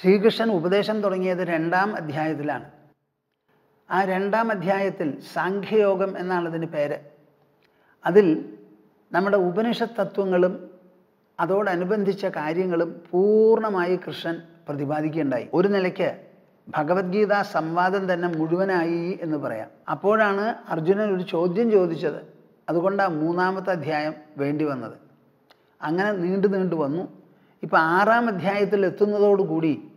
ശ്രീകൃഷ്ണൻ ഉപദേശം തുടങ്ങിയത് രണ്ടാം അധ്യായത്തിലാണ്. ആ രണ്ടാം അധ്യായത്തിൽ സാഖ്യയോഗം എന്നാണ് അതിന് പേര്. അതിൽ നമ്മുടെ ഉപനിഷത്ത് തത്വങ്ങളും അതോടനുബന്ധിച്ച കാര്യങ്ങളും പൂർണമായി കൃഷ്ണൻ പ്രതിപാദിക്കുകയുണ്ടായി. ഒരു നിലയ്ക്ക് ഭഗവത്ഗീത സംവാദം തന്നെ മുഴുവനായി എന്ന് പറയാം. അപ്പോഴാണ് അർജുനൻ ഒരു ചോദ്യം ചോദിച്ചത്. അതുകൊണ്ടാണ് മൂന്നാമത്തെ അധ്യായം വേണ്ടി വന്നത്. അങ്ങനെ നീണ്ടു നീണ്ടു വന്നു. ഇപ്പം ആറാം അധ്യായത്തിൽ എത്തുന്നതോടുകൂടി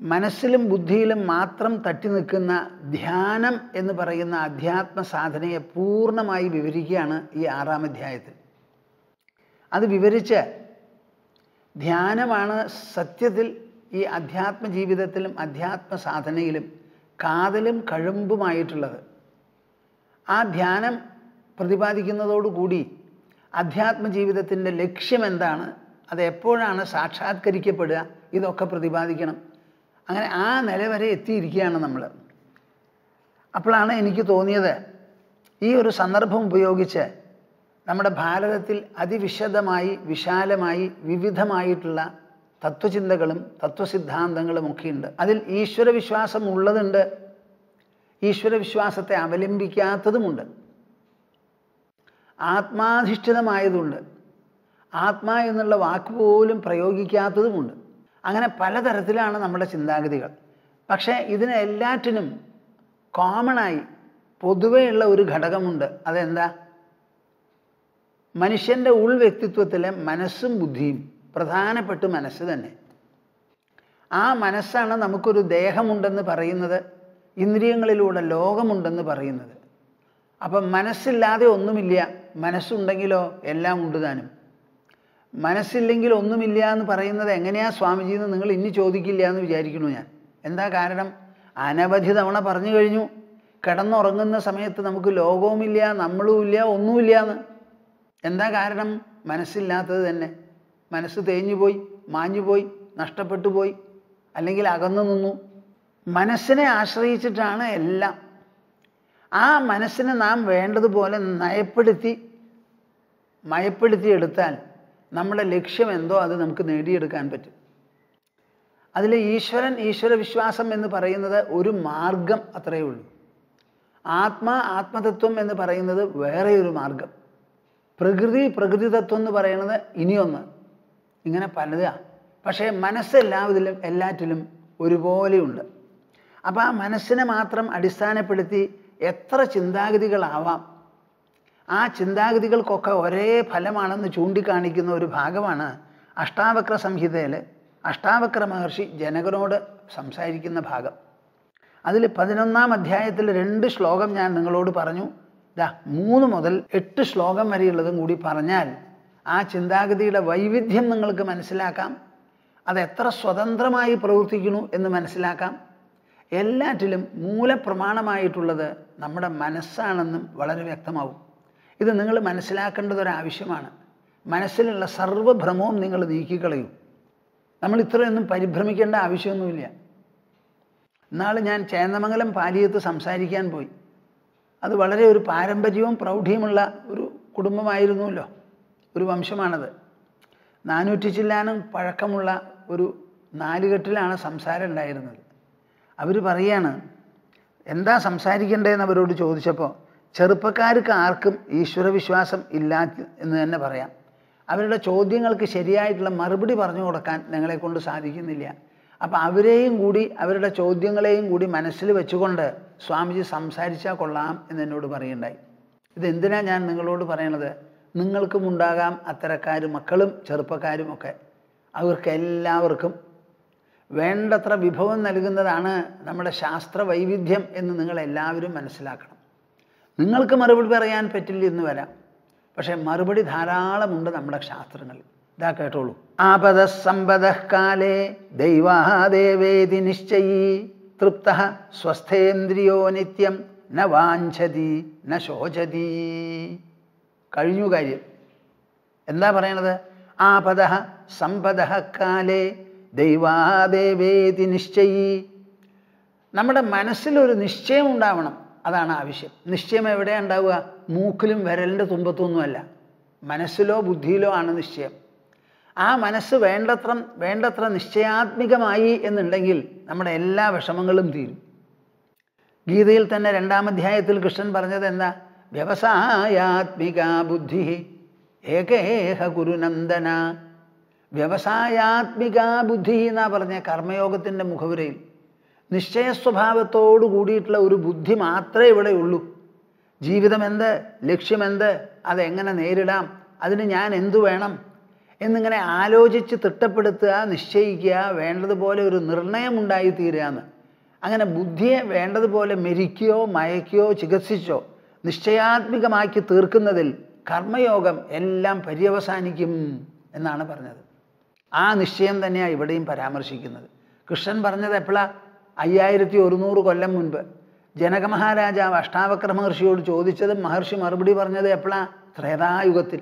മനസ്സിലും ബുദ്ധിയിലും മാത്രം തട്ടി നിൽക്കുന്ന ധ്യാനം എന്ന് പറയുന്ന അധ്യാത്മ സാധനയെ പൂർണമായി വിവരിക്കുകയാണ് ഈ ആറാം അധ്യായത്തിൽ. അത് വിവരിച്ച് ധ്യാനമാണ് സത്യത്തിൽ ഈ അധ്യാത്മ ജീവിതത്തിലും അധ്യാത്മ സാധനയിലും കാതലും കഴുമ്പുമായിട്ടുള്ളത്. ആ ധ്യാനം പ്രതിപാദിക്കുന്നതോടുകൂടി അധ്യാത്മ ജീവിതത്തിന്റെ ലക്ഷ്യം എന്താണ്? അത് എപ്പോഴാണ് സാക്ഷാത്കരിക്കപ്പെടുക? ഇതൊക്കെ പ്രതിപാദിക്കണം. അങ്ങനെ ആ നില വരെ എത്തിയിരിക്കുകയാണ് നമ്മൾ അപ്പോഴാണ് എനിക്ക് തോന്നിയത് ഈ ഒരു സന്ദർഭം ഉപയോഗിച്ച് നമ്മുടെ ഭാരതത്തിൽ അതിവിശദമായി വിശാലമായി വിവിധമായിട്ടുള്ള തത്വചിന്തകളും തത്വസിദ്ധാന്തങ്ങളും ഒക്കെ ഉണ്ട് അതിൽ ഈശ്വരവിശ്വാസം ഉള്ളതുണ്ട്. ഈശ്വരവിശ്വാസത്തെ അവലംബിക്കാത്തതുമുണ്ട്. ആത്മാധിഷ്ഠിതമായതുണ്ട്. ആത്മാ എന്നുള്ള വാക്ക് പോലും പ്രയോഗിക്കാത്തതുമുണ്ട്. അങ്ങനെ പലതരത്തിലാണ് നമ്മുടെ ചിന്താഗതികൾ. പക്ഷേ ഇതിന് എല്ലാറ്റിനും കോമണായി പൊതുവെയുള്ള ഒരു ഘടകമുണ്ട്. അതെന്താ? മനുഷ്യന്റെ ഉൾ വ്യക്തിത്വത്തിലെ മനസ്സും ബുദ്ധിയും. പ്രധാനപ്പെട്ട മനസ്സ് തന്നെ. ആ മനസ്സാണ് നമുക്കൊരു ദേഹമുണ്ടെന്ന് പറയുന്നത് ഇന്ദ്രിയങ്ങളിലൂടെ ലോകമുണ്ടെന്ന് പറയുന്നത്. അപ്പം മനസ്സില്ലാതെ ഒന്നുമില്ല. മനസ്സുണ്ടെങ്കിലോ? എല്ലാം ഉണ്ട് താനും. മനസ്സില്ലെങ്കിൽ ഒന്നുമില്ല എന്ന് പറയുന്നത് എങ്ങനെയാ സ്വാമിജി എന്ന് നിങ്ങൾ ഇനി ചോദിക്കില്ല എന്ന് വിചാരിക്കുന്നു ഞാൻ. എന്താ കാരണം? അനവധി തവണ പറഞ്ഞു കഴിഞ്ഞു. കിടന്നുറങ്ങുന്ന സമയത്ത് നമുക്ക് ലോകവുമില്ല നമ്മളുമില്ല ഒന്നുമില്ല എന്ന്. എന്താ കാരണം? മനസ്സില്ലാത്തത് തന്നെ. മനസ്സ് തേഞ്ഞു പോയി മാഞ്ഞു പോയി നഷ്ടപ്പെട്ടു പോയി അല്ലെങ്കിൽ അകന്നു നിന്നു. മനസ്സിനെ ആശ്രയിച്ചിട്ടാണ് എല്ലാം. ആ മനസ്സിനെ നാം വേണ്ടതുപോലെ നയപ്പെടുത്തി മയപ്പെടുത്തി എടുത്താൽ നമ്മുടെ ലക്ഷ്യം എന്തോ അത് നമുക്ക് നേടിയെടുക്കാൻ പറ്റും. അതിൽ ഈശ്വരൻ ഈശ്വര വിശ്വാസം എന്ന് പറയുന്നത് ഒരു മാർഗം അത്രയേ ഉള്ളൂ. ആത്മാ ആത്മതത്വം എന്ന് പറയുന്നത് വേറെ ഒരു മാർഗം. പ്രകൃതി പ്രകൃതിതത്വം എന്ന് പറയുന്നത് ഇനിയൊന്ന്. ഇങ്ങനെ പലതാണ് പക്ഷേ മനസ്സ് എല്ലാറ്റിലും ഒരുപോലെയുണ്ട്. അപ്പോൾ ആ മനസ്സിനെ മാത്രം അടിസ്ഥാനപ്പെടുത്തി എത്ര ചിന്താഗതികളാവാം. ആ ചിന്താഗതികൾക്കൊക്കെ ഒരേ ഫലമാണെന്ന് ചൂണ്ടിക്കാണിക്കുന്ന ഒരു ഭാഗമാണ് അഷ്ടാവക്ര സംഹിതയിൽ അഷ്ടാവക്ര മഹർഷി ജനകനോട് സംസാരിക്കുന്ന ഭാഗം. അതിൽ പതിനൊന്നാം അധ്യായത്തിൽ രണ്ട് ശ്ലോകം ഞാൻ നിങ്ങളോട് പറഞ്ഞു. ദാ മൂന്ന് മുതൽ എട്ട് ശ്ലോകം വരെയുള്ളതും കൂടി പറഞ്ഞാൽ ആ ചിന്താഗതിയുടെ വൈവിധ്യം നിങ്ങൾക്ക് മനസ്സിലാക്കാം. അത് എത്ര സ്വതന്ത്രമായി പ്രവർത്തിക്കുന്നു എന്ന് മനസ്സിലാക്കാം. എല്ലാറ്റിലും മൂലപ്രമാണമായിട്ടുള്ളത് നമ്മുടെ മനസ്സാണെന്നും വളരെ വ്യക്തമാവും. ഇത് നിങ്ങൾ മനസ്സിലാക്കേണ്ടതൊരാവശ്യമാണ്. മനസ്സിലുള്ള സർവഭ്രമവും നിങ്ങൾ നീക്കിക്കളയൂ. നമ്മൾ ഇത്രയൊന്നും പരിഭ്രമിക്കേണ്ട ആവശ്യമൊന്നുമില്ല. ഇന്നാൾ ഞാൻ ചേന്നമംഗലം പാലിയത്ത് സംസാരിക്കാൻ പോയി. അത് വളരെ ഒരു പാരമ്പര്യവും പ്രൗഢിയുമുള്ള ഒരു കുടുംബമായിരുന്നുവല്ലോ ഒരു വംശമാണത്. നാനൂറ്റി ചില്ലാനും പഴക്കമുള്ള ഒരു നാലുകെട്ടിലാണ് സംസാരം ഉണ്ടായിരുന്നത്. അവർ പറയാണ് എന്താ സംസാരിക്കേണ്ടതെന്ന് അവരോട് ചോദിച്ചപ്പോൾ ചെറുപ്പക്കാർക്ക് ആർക്കും ഈശ്വരവിശ്വാസം ഇല്ല എന്ന് തന്നെ പറയാം. അവരുടെ ചോദ്യങ്ങൾക്ക് ശരിയായിട്ടുള്ള മറുപടി പറഞ്ഞു കൊടുക്കാൻ ഞങ്ങളെ കൊണ്ട് സാധിക്കുന്നില്ല. അപ്പം അവരെയും കൂടി അവരുടെ ചോദ്യങ്ങളെയും കൂടി മനസ്സിൽ വെച്ചുകൊണ്ട് സ്വാമിജി സംസാരിച്ചാൽ കൊള്ളാം എന്ന് എന്നോട് പറയുണ്ടായി. ഇതെന്തിനാണ് ഞാൻ നിങ്ങളോട് പറയണത്? നിങ്ങൾക്കും ഉണ്ടാകാം അത്തരക്കാരും മക്കളും ചെറുപ്പക്കാരും ഒക്കെ. അവർക്ക് എല്ലാവർക്കും വേണ്ടത്ര വിഭവം നൽകുന്നതാണ് നമ്മുടെ ശാസ്ത്ര വൈവിധ്യം എന്ന് നിങ്ങൾ എല്ലാവരും മനസ്സിലാക്കണം. നിങ്ങൾക്ക് മറുപടി പറയാൻ പറ്റില്ല എന്ന് വരാം. പക്ഷേ മറുപടി ധാരാളമുണ്ട് നമ്മുടെ ശാസ്ത്രങ്ങളിൽ. ഇതാ കേട്ടോളൂ. ആപദ സമ്പദ കാലേ ദൈവാദേവേതി നിശ്ചയി തൃപ്ത സ്വസ്ഥേന്ദ്രിയോ നിത്യം ന വാഞ്ചതി ന ശോചതി. കഴിഞ്ഞു കാര്യം. എന്താ പറയണത്? ആപദ സമ്പദ കാലേ ദൈവാദേവേതി നിശ്ചയി. നമ്മുടെ മനസ്സിലൊരു നിശ്ചയം ഉണ്ടാവണം അതാണ് ആവശ്യം. നിശ്ചയം എവിടെയാണ് ഉണ്ടാവുക? മൂക്കിലും വിരലിന്റെ തുമ്പത്തൊന്നുമല്ല. മനസ്സിലോ ബുദ്ധിയിലോ ആണ് നിശ്ചയം. ആ മനസ്സ് വേണ്ടത്ര വേണ്ടത്ര നിശ്ചയാത്മികമായി എന്നുണ്ടെങ്കിൽ നമ്മുടെ എല്ലാ വിഷമങ്ങളും തീരും. ഗീതയിൽ തന്നെ രണ്ടാം അധ്യായത്തിൽ കൃഷ്ണൻ പറഞ്ഞത് എന്താ? വ്യവസായാത്മിക ബുദ്ധി ഏകേഹ ഗുരുനന്ദന. വ്യവസായാത്മിക ബുദ്ധി എന്നാ പറഞ്ഞ കർമ്മയോഗത്തിന്റെ മുഖവുരയിൽ. നിശ്ചയ സ്വഭാവത്തോടു കൂടിയിട്ടുള്ള ഒരു ബുദ്ധി മാത്രമേ ഇവിടെ ഉള്ളൂ. ജീവിതം എന്ത് ലക്ഷ്യമെന്ത്? അതെങ്ങനെ നേരിടാം? അതിന് ഞാൻ എന്തു വേണം? എന്നിങ്ങനെ ആലോചിച്ച് തിട്ടപ്പെടുത്തുക നിശ്ചയിക്കുക വേണ്ടതുപോലെ ഒരു നിർണയമുണ്ടായി തീരുകയെന്ന് അങ്ങനെ ബുദ്ധിയെ വേണ്ടതുപോലെ മെരിക്കുകയോ മയക്കുകയോ ചികിത്സിച്ചോ നിശ്ചയാത്മികമാക്കി തീർക്കുന്നതിൽ കർമ്മയോഗം എല്ലാം പര്യവസാനിക്കും എന്നാണ് പറഞ്ഞത്. ആ നിശ്ചയം തന്നെയാണ് ഇവിടെയും പരാമർശിക്കുന്നത്. കൃഷ്ണൻ പറഞ്ഞത് എപ്പോഴാ അയ്യായിരത്തി ഒരുന്നൂറ് കൊല്ലം മുൻപ് ജനകമഹാരാജാവ് അഷ്ടാവക്ര മഹർഷിയോട് ചോദിച്ചതും മഹർഷി മറുപടി പറഞ്ഞത് എപ്പോഴാ ത്രേതായുഗത്തിൽ.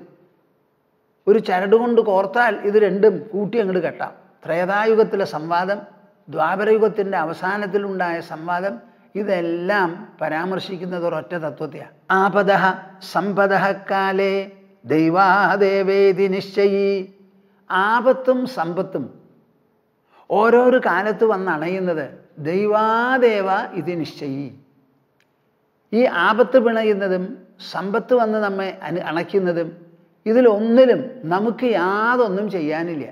ഒരു ചരടുകൊണ്ട് കോർത്താൽ ഇത് രണ്ടും കൂട്ടി അങ്ങോട്ട് കെട്ടാം. ത്രേതായുഗത്തിലെ സംവാദം ദ്വാപരയുഗത്തിന്റെ അവസാനത്തിലുണ്ടായ സംവാദം ഇതെല്ലാം പരാമർശിക്കുന്നത് ഒരൊറ്റ തത്വത്തെയാണ് ആപദ സമ്പദ കാലേ ദൈവാദേവേതി നിശ്ചയി. ആപത്തും സമ്പത്തും ഓരോരോ കാലത്ത് വന്നണയുന്നത് ദൈവാദേവ ഇത് നിശ്ചയി. ഈ ആപത്ത് പിണയുന്നതും സമ്പത്ത് വന്ന് നമ്മെ അനു അണയ്ക്കുന്നതും ഇതിലൊന്നിലും നമുക്ക് യാതൊന്നും ചെയ്യാനില്ല.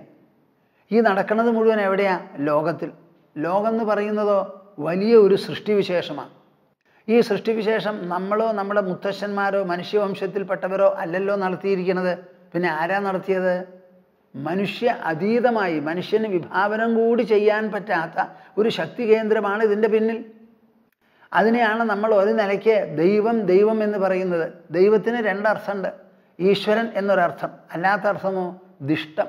ഈ നടക്കുന്നത് മുഴുവൻ എവിടെയാ? ലോകത്തിൽ. ലോകം എന്ന് പറയുന്നതോ വലിയ ഒരു സൃഷ്ടിവിശേഷമാണ് ഈ സൃഷ്ടിവിശേഷം നമ്മളോ നമ്മുടെ മുത്തശ്ശന്മാരോ മനുഷ്യവംശത്തിൽപ്പെട്ടവരോ അല്ലല്ലോ നടത്തിയിരിക്കുന്നത് പിന്നെ ആരാ നടത്തിയത്? മനുഷ്യ അതീതമായി മനുഷ്യന് വിഭാവനം കൂടി ചെയ്യാൻ പറ്റാത്ത ഒരു ശക്തി കേന്ദ്രമാണ് ഇതിന്റെ പിന്നിൽ. അതിനെയാണ് നമ്മൾ ഒരു നിലയ്ക്ക് ദൈവം ദൈവം എന്ന് പറയുന്നത്. ദൈവത്തിന് രണ്ടർത്ഥമുണ്ട്. ഈശ്വരൻ എന്നൊരർത്ഥം. അല്ലാത്ത അർത്ഥമോ ദിഷ്ടം.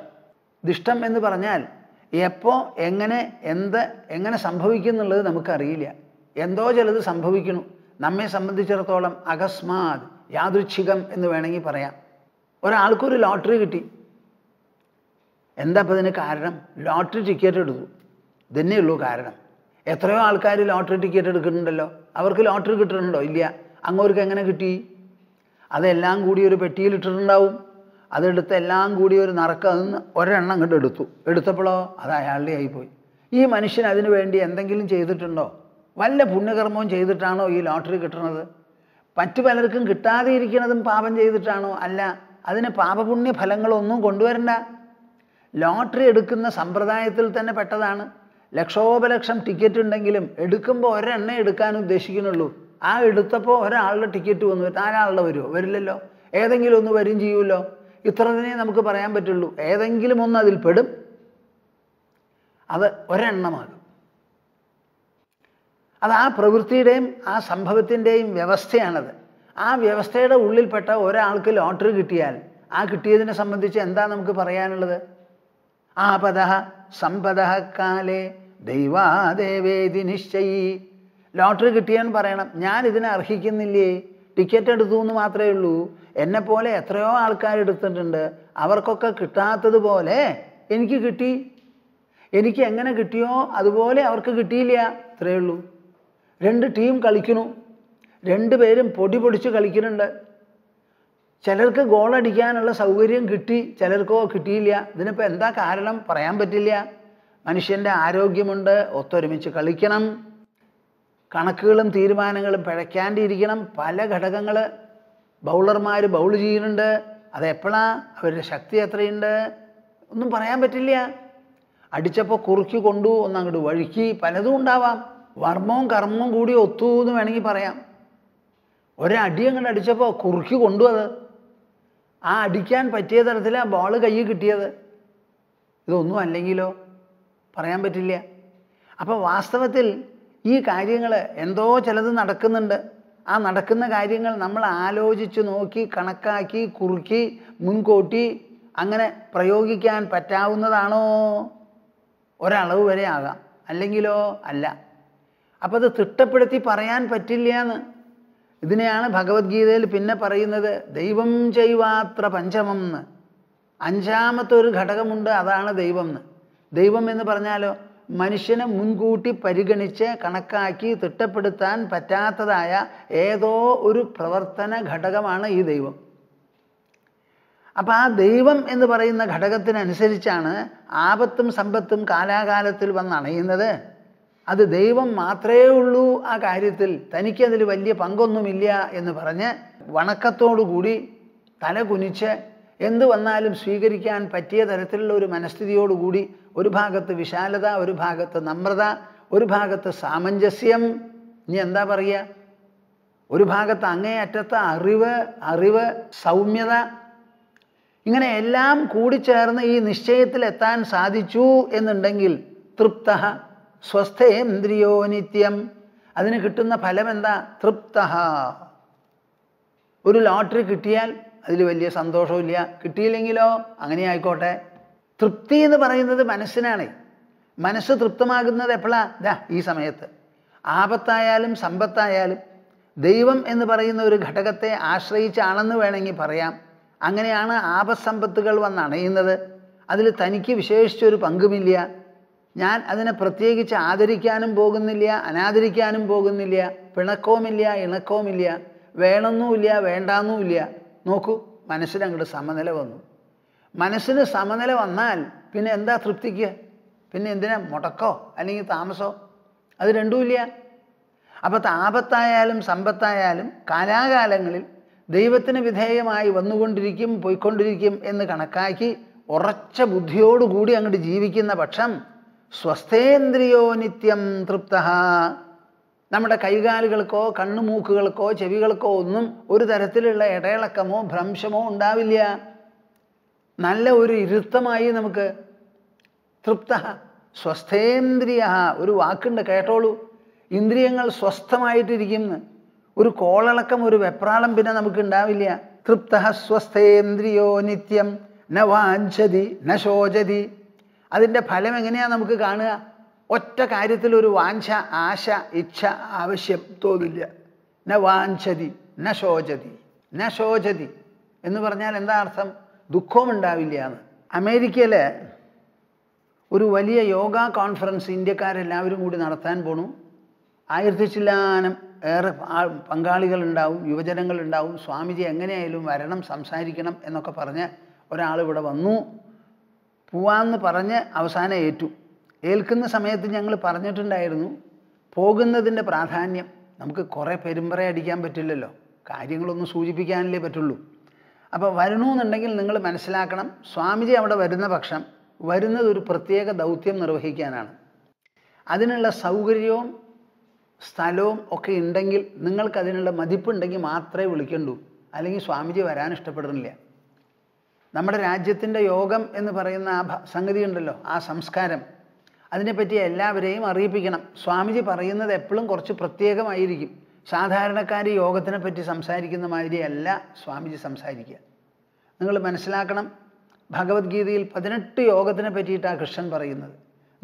ദിഷ്ടം എന്ന് പറഞ്ഞാൽ എപ്പോൾ എങ്ങനെ എന്ത് എങ്ങനെ സംഭവിക്കും എന്നുള്ളത് നമുക്കറിയില്ല. എന്തോ ചിലത് സംഭവിക്കുന്നു. നമ്മെ സംബന്ധിച്ചിടത്തോളം അകസ്മാത് യാദൃച്ഛികം എന്ന് വേണമെങ്കിൽ പറയാം. ഒരാൾക്കൊരു ലോട്ടറി കിട്ടി. എന്താ ഇപ്പം ഇതിന് കാരണം? ലോട്ടറി ടിക്കറ്റ് എടുത്തു. ഇതന്നെ ഉള്ളൂ കാരണം. എത്രയോ ആൾക്കാർ ലോട്ടറി ടിക്കറ്റ് എടുക്കുന്നുണ്ടല്ലോ. അവർക്ക് ലോട്ടറി കിട്ടുന്നുണ്ടോ? ഇല്ല. അങ്ങോർക്ക് എങ്ങനെ കിട്ടി? അതെല്ലാം കൂടി ഒരു പെട്ടിയിൽ ഇട്ടിട്ടുണ്ടാവും. അതെടുത്ത് എല്ലാം കൂടി ഒരു നറക്കം അതിന് ഒരെണ്ണം കണ്ട് എടുത്തു. എടുത്തപ്പോഴോ അത് അയാളുടെ ആയിപ്പോയി. ഈ മനുഷ്യൻ അതിനു വേണ്ടി എന്തെങ്കിലും ചെയ്തിട്ടുണ്ടോ? വല്ല പുണ്യകർമ്മവും ചെയ്തിട്ടാണോ ഈ ലോട്ടറി കിട്ടുന്നത്? മറ്റു പലർക്കും കിട്ടാതെ ഇരിക്കുന്നതും പാപം ചെയ്തിട്ടാണോ? അല്ല അതിന് പാപപുണ്യ ഫലങ്ങളൊന്നും കൊണ്ടുവരണ്ട. ലോട്ടറി എടുക്കുന്ന സമ്പ്രദായത്തിൽ തന്നെ പെട്ടതാണ്. ലക്ഷോപലക്ഷം ടിക്കറ്റ് ഉണ്ടെങ്കിലും എടുക്കുമ്പോൾ ഒരെണ്ണേ എടുക്കാൻ ഉദ്ദേശിക്കുന്നുള്ളൂ. ആ എടുത്തപ്പോൾ ഒരാളുടെ ടിക്കറ്റ് വന്നു. ആരാളുടെ വരുമോ വരില്ലല്ലോ. ഏതെങ്കിലും ഒന്ന് വരും ചെയ്യുമല്ലോ. ഇത്ര നമുക്ക് പറയാൻ പറ്റുള്ളൂ. ഏതെങ്കിലും ഒന്ന് അതിൽ പെടും. അത് ഒരെണ്ണമാകും. അത് ആ പ്രവൃത്തിയുടെയും ആ സംഭവത്തിന്റെയും വ്യവസ്ഥയാണത്. ആ വ്യവസ്ഥയുടെ ഉള്ളിൽപ്പെട്ട ഒരാൾക്ക് ലോട്ടറി കിട്ടിയാൽ ആ കിട്ടിയതിനെ സംബന്ധിച്ച് എന്താ നമുക്ക് പറയാനുള്ളത്? ആപദ സമ്പദ കാലേ ദൈവാദേവേദി നിശ്ചയി. ലോട്ടറി കിട്ടിയാൻ പറയണം. ഞാൻ ഇതിനെ അർഹിക്കുന്നില്ലേ? ടിക്കറ്റ് എടുത്തു എന്ന് മാത്രമേ ഉള്ളൂ. എന്നെപ്പോലെ എത്രയോ ആൾക്കാർ എടുത്തിട്ടുണ്ട്. അവർക്കൊക്കെ കിട്ടാത്തതുപോലെ എനിക്ക് കിട്ടി. എനിക്ക് എങ്ങനെ കിട്ടിയോ അതുപോലെ അവർക്ക് കിട്ടിയില്ല. ഇത്രയേ ഉള്ളൂ. രണ്ട് ടീം കളിക്കുന്നു. രണ്ട് പേരും പൊടി പൊടിച്ച് കളിക്കുന്നുണ്ട്. ചിലർക്ക് ഗോളടിക്കാനുള്ള സൗകര്യം കിട്ടി. ചിലർക്കോ കിട്ടിയില്ല. ഇതിനിപ്പോൾ എന്താ കാരണം? പറയാൻ പറ്റില്ല. മനുഷ്യന്റെ ആരോഗ്യമുണ്ട് ഒത്തൊരുമിച്ച് കളിക്കണം കണക്കുകളും തീരുമാനങ്ങളും പിഴയ്ക്കാണ്ടിരിക്കണം. പല ഘടകങ്ങൾ ബൗളർമാർ ബൗൾ ചെയ്യുന്നുണ്ട്. അതെപ്പോഴാണ് അവരുടെ ശക്തി എത്രയുണ്ട്? ഒന്നും പറയാൻ പറ്റില്ല. അടിച്ചപ്പോൾ കുറുക്കി കൊണ്ടു ഒന്ന് അങ്ങോട്ട് വഴുക്കി പലതും ഉണ്ടാവാം. വർമ്മവും കർമ്മവും കൂടി ഒത്തു എന്ന് വേണമെങ്കിൽ പറയാം. ഒരടി അങ്ങോട്ട് അടിച്ചപ്പോൾ കുറുക്കി കൊണ്ടു അത്. ആ അടിക്കാൻ പറ്റിയ തരത്തിലാണ് ബോൾ കയ്യിൽ കിട്ടിയത്. ഇതൊന്നും അല്ലെങ്കിലോ? പറയാൻ പറ്റില്ല. അപ്പോൾ വാസ്തവത്തിൽ ഈ കാര്യങ്ങൾ എന്തോ ചിലത് നടക്കുന്നുണ്ട്. ആ നടക്കുന്ന കാര്യങ്ങൾ നമ്മൾ ആലോചിച്ച് നോക്കി കണക്കാക്കി കുറുക്കി മുൻകൂട്ടി അങ്ങനെ പ്രയോഗിക്കാൻ പറ്റാവുന്നതാണോ? ഒരളവ് വരെ ആകാം. അല്ലെങ്കിലോ അല്ല. അപ്പോൾ അത് തിട്ടപ്പെടുത്തി പറയാൻ പറ്റില്ല എന്ന് ഇതിനെയാണ് ഭഗവത്ഗീതയിൽ പിന്നെ പറയുന്നത് ദൈവം ചെയ്വാത്ര പഞ്ചമം എന്ന് അഞ്ചാമത്തെ ഒരു ഘടകമുണ്ട് അതാണ് ദൈവം എന്ന് ദൈവം എന്ന് പറഞ്ഞാലോ മനുഷ്യനെ മുൻകൂട്ടി പരിഗണിച്ച് കണക്കാക്കി തിട്ടപ്പെടുത്താൻ പറ്റാത്തതായ ഏതോ ഒരു പ്രവർത്തന ഘടകമാണ് ഈ ദൈവം. അപ്പം ആ ദൈവം എന്ന് പറയുന്ന ഘടകത്തിനനുസരിച്ചാണ് ആപത്തും സമ്പത്തും കാലാകാലത്തിൽ വന്നണയുന്നത് അത് ദൈവം മാത്രമേ ഉള്ളൂ ആ കാര്യത്തിൽ. തനിക്കതിൽ വലിയ പങ്കൊന്നുമില്ല എന്ന് പറഞ്ഞ് വണക്കത്തോടുകൂടി തല കുനിച്ച് എന്ത് വന്നാലും സ്വീകരിക്കാൻ പറ്റിയ തരത്തിലുള്ള ഒരു മനസ്ഥിതിയോടുകൂടി ഒരു ഭാഗത്ത് വിശാലത ഒരു ഭാഗത്ത് നമ്രത ഒരു ഭാഗത്ത് സാമഞ്ജസ്യം. ഇനി എന്താ പറയുക? ഒരു ഭാഗത്ത് അങ്ങേയറ്റത്തെ അറിവ് അറിവ് സൗമ്യത. ഇങ്ങനെ എല്ലാം കൂടിച്ചേർന്ന് ഈ നിശ്ചയത്തിൽ എത്താൻ സാധിച്ചു എന്നുണ്ടെങ്കിൽ തൃപ്ത സ്വസ്ഥേന്ദ്രിയോ നിത്യം. അതിന് കിട്ടുന്ന ഫലം എന്താ തൃപ്ത. ഒരു ലോട്ടറി കിട്ടിയാൽ അതിൽ വലിയ സന്തോഷമില്ല കിട്ടിയില്ലെങ്കിലോ? അങ്ങനെ ആയിക്കോട്ടെ. തൃപ്തി എന്ന് പറയുന്നത് മനസ്സിനാണ്. മനസ്സ് തൃപ്തമാകുന്നത് എപ്പോഴാണ് ദാ ഈ സമയത്ത്. ആപത്തായാലും സമ്പത്തായാലും ദൈവം എന്ന് പറയുന്ന ഒരു ഘടകത്തെ ആശ്രയിച്ചാണെന്ന് വേണമെങ്കിൽ പറയാം. അങ്ങനെയാണ് ആപസമ്പത്തുകൾ വന്നണയുന്നത് അതിൽ തനിക്ക് വിശേഷിച്ചൊരു പങ്കുമില്ല. ഞാൻ അതിനെ പ്രത്യേകിച്ച് ആദരിക്കാനും പോകുന്നില്ല അനാദരിക്കാനും പോകുന്നില്ല പിണക്കവുമില്ല ഇണക്കവുമില്ല വേണമെന്നുമില്ല വേണ്ടാന്നുമില്ല. നോക്കൂ മനസ്സിന് അങ്ങോട്ട് സമനില വന്നു. മനസ്സിന് സമനില വന്നാൽ പിന്നെ എന്താ തൃപ്തിക്ക്? പിന്നെ എന്തിനാ? മുടക്കോ? അല്ലെങ്കിൽ താമസോ? അത് രണ്ടുമില്ല അപ്പോൾ താപത്തായാലും സമ്പത്തായാലും കാലാകാലങ്ങളിൽ ദൈവത്തിന് വിധേയമായി വന്നുകൊണ്ടിരിക്കും പോയിക്കൊണ്ടിരിക്കും എന്ന് കണക്കാക്കി ഉറച്ച ബുദ്ധിയോടുകൂടി അങ്ങോട്ട് ജീവിക്കുന്ന പക്ഷം സ്വസ്ഥേന്ദ്രിയോ നിത്യം തൃപ്ത. നമ്മുടെ കൈകാലുകൾക്കോ കണ്ണുമൂക്കുകൾക്കോ ചെവികൾക്കോ ഒന്നും ഒരു തരത്തിലുള്ള ഇടയിളക്കമോ ഭ്രംശമോ ഉണ്ടാവില്ല. നല്ല ഒരു ഇരുത്തമായി നമുക്ക് തൃപ്ത സ്വസ്ഥേന്ദ്രിയ ഒരു വാക്കുണ്ട് കേട്ടോളൂ. ഇന്ദ്രിയങ്ങൾ സ്വസ്ഥമായിട്ടിരിക്കുന്നു ഒരു കോളളക്കം ഒരു വെപ്രാളം പിന്നെ നമുക്ക് ഉണ്ടാവില്ല. തൃപ്ത സ്വസ്ഥേന്ദ്രിയോ നിത്യം. ന വാഞ്ചതി ന ശോചതി. അതിന്റെ ഫലം എങ്ങനെയാണ് നമുക്ക് കാണുക? ഒറ്റ കാര്യത്തിൽ ഒരു വാഞ്ച ആശ ഇച്ഛ ആവശ്യം തോന്നില്ല ന വാഞ്ചതി ന ശോചതി. ന ശോചതി എന്ന് പറഞ്ഞാൽ എന്താ അർത്ഥം? ദുഃഖവും ഉണ്ടാവില്ല എന്ന്. അമേരിക്കയിൽ ഒരു വലിയ യോഗ കോൺഫറൻസ് ഇന്ത്യക്കാരെല്ലാവരും കൂടി നടത്താൻ പോണു. ആയിരത്തി ചില്ലാനം ഏറെ പങ്കാളികളുണ്ടാവും യുവജനങ്ങളുണ്ടാവും. സ്വാമിജി എങ്ങനെയായാലും വരണം സംസാരിക്കണം എന്നൊക്കെ പറഞ്ഞ് ഒരാൾ ഇവിടെ വന്നു. പോവാന്ന് പറഞ്ഞ് അവസാനം ഏറ്റു. ഏൽക്കുന്ന സമയത്ത് ഞങ്ങൾ പറഞ്ഞിട്ടുണ്ടായിരുന്നു പോകുന്നതിന്റെ പ്രാധാന്യം നമുക്ക് കുറേ പെരുമ്പറ അടിക്കാൻ പറ്റില്ലല്ലോ കാര്യങ്ങളൊന്നും സൂചിപ്പിക്കാനല്ലേ പറ്റുള്ളൂ. അപ്പോൾ വരണമെന്നുണ്ടെങ്കിൽ നിങ്ങൾ മനസ്സിലാക്കണം സ്വാമിജി അവിടെ വരുന്ന പക്ഷം വരുന്നത് ഒരു പ്രത്യേക ദൗത്യം നിർവഹിക്കാനാണ്. അതിനുള്ള സൗകര്യവും സ്ഥലവും ഒക്കെ ഉണ്ടെങ്കിൽ നിങ്ങൾക്ക് അതിനുള്ള മതിപ്പുണ്ടെങ്കിൽ മാത്രമേ വിളിക്കണ്ടൂ. അല്ലെങ്കിൽ സ്വാമിജി വരാൻ ഇഷ്ടപ്പെടുന്നില്ല. നമ്മുടെ രാജ്യത്തിന്റെ യോഗം എന്ന് പറയുന്ന ആ സംഗതി ഉണ്ടല്ലോ ആ സംസ്കാരം. അതിനെപ്പറ്റി എല്ലാവരെയും അറിയിപ്പിക്കണം. സ്വാമിജി പറയുന്നത് എപ്പോഴും കുറച്ച് പ്രത്യേകമായിരിക്കും. സാധാരണക്കാർ യോഗത്തിനെ പറ്റി സംസാരിക്കുന്ന മാതിരിയല്ല സ്വാമിജി സംസാരിക്കുക. നിങ്ങൾ മനസ്സിലാക്കണം ഭഗവത്ഗീതയിൽ പതിനെട്ട് യോഗത്തിനെ പറ്റിയിട്ടാണ് കൃഷ്ണൻ പറയുന്നത്.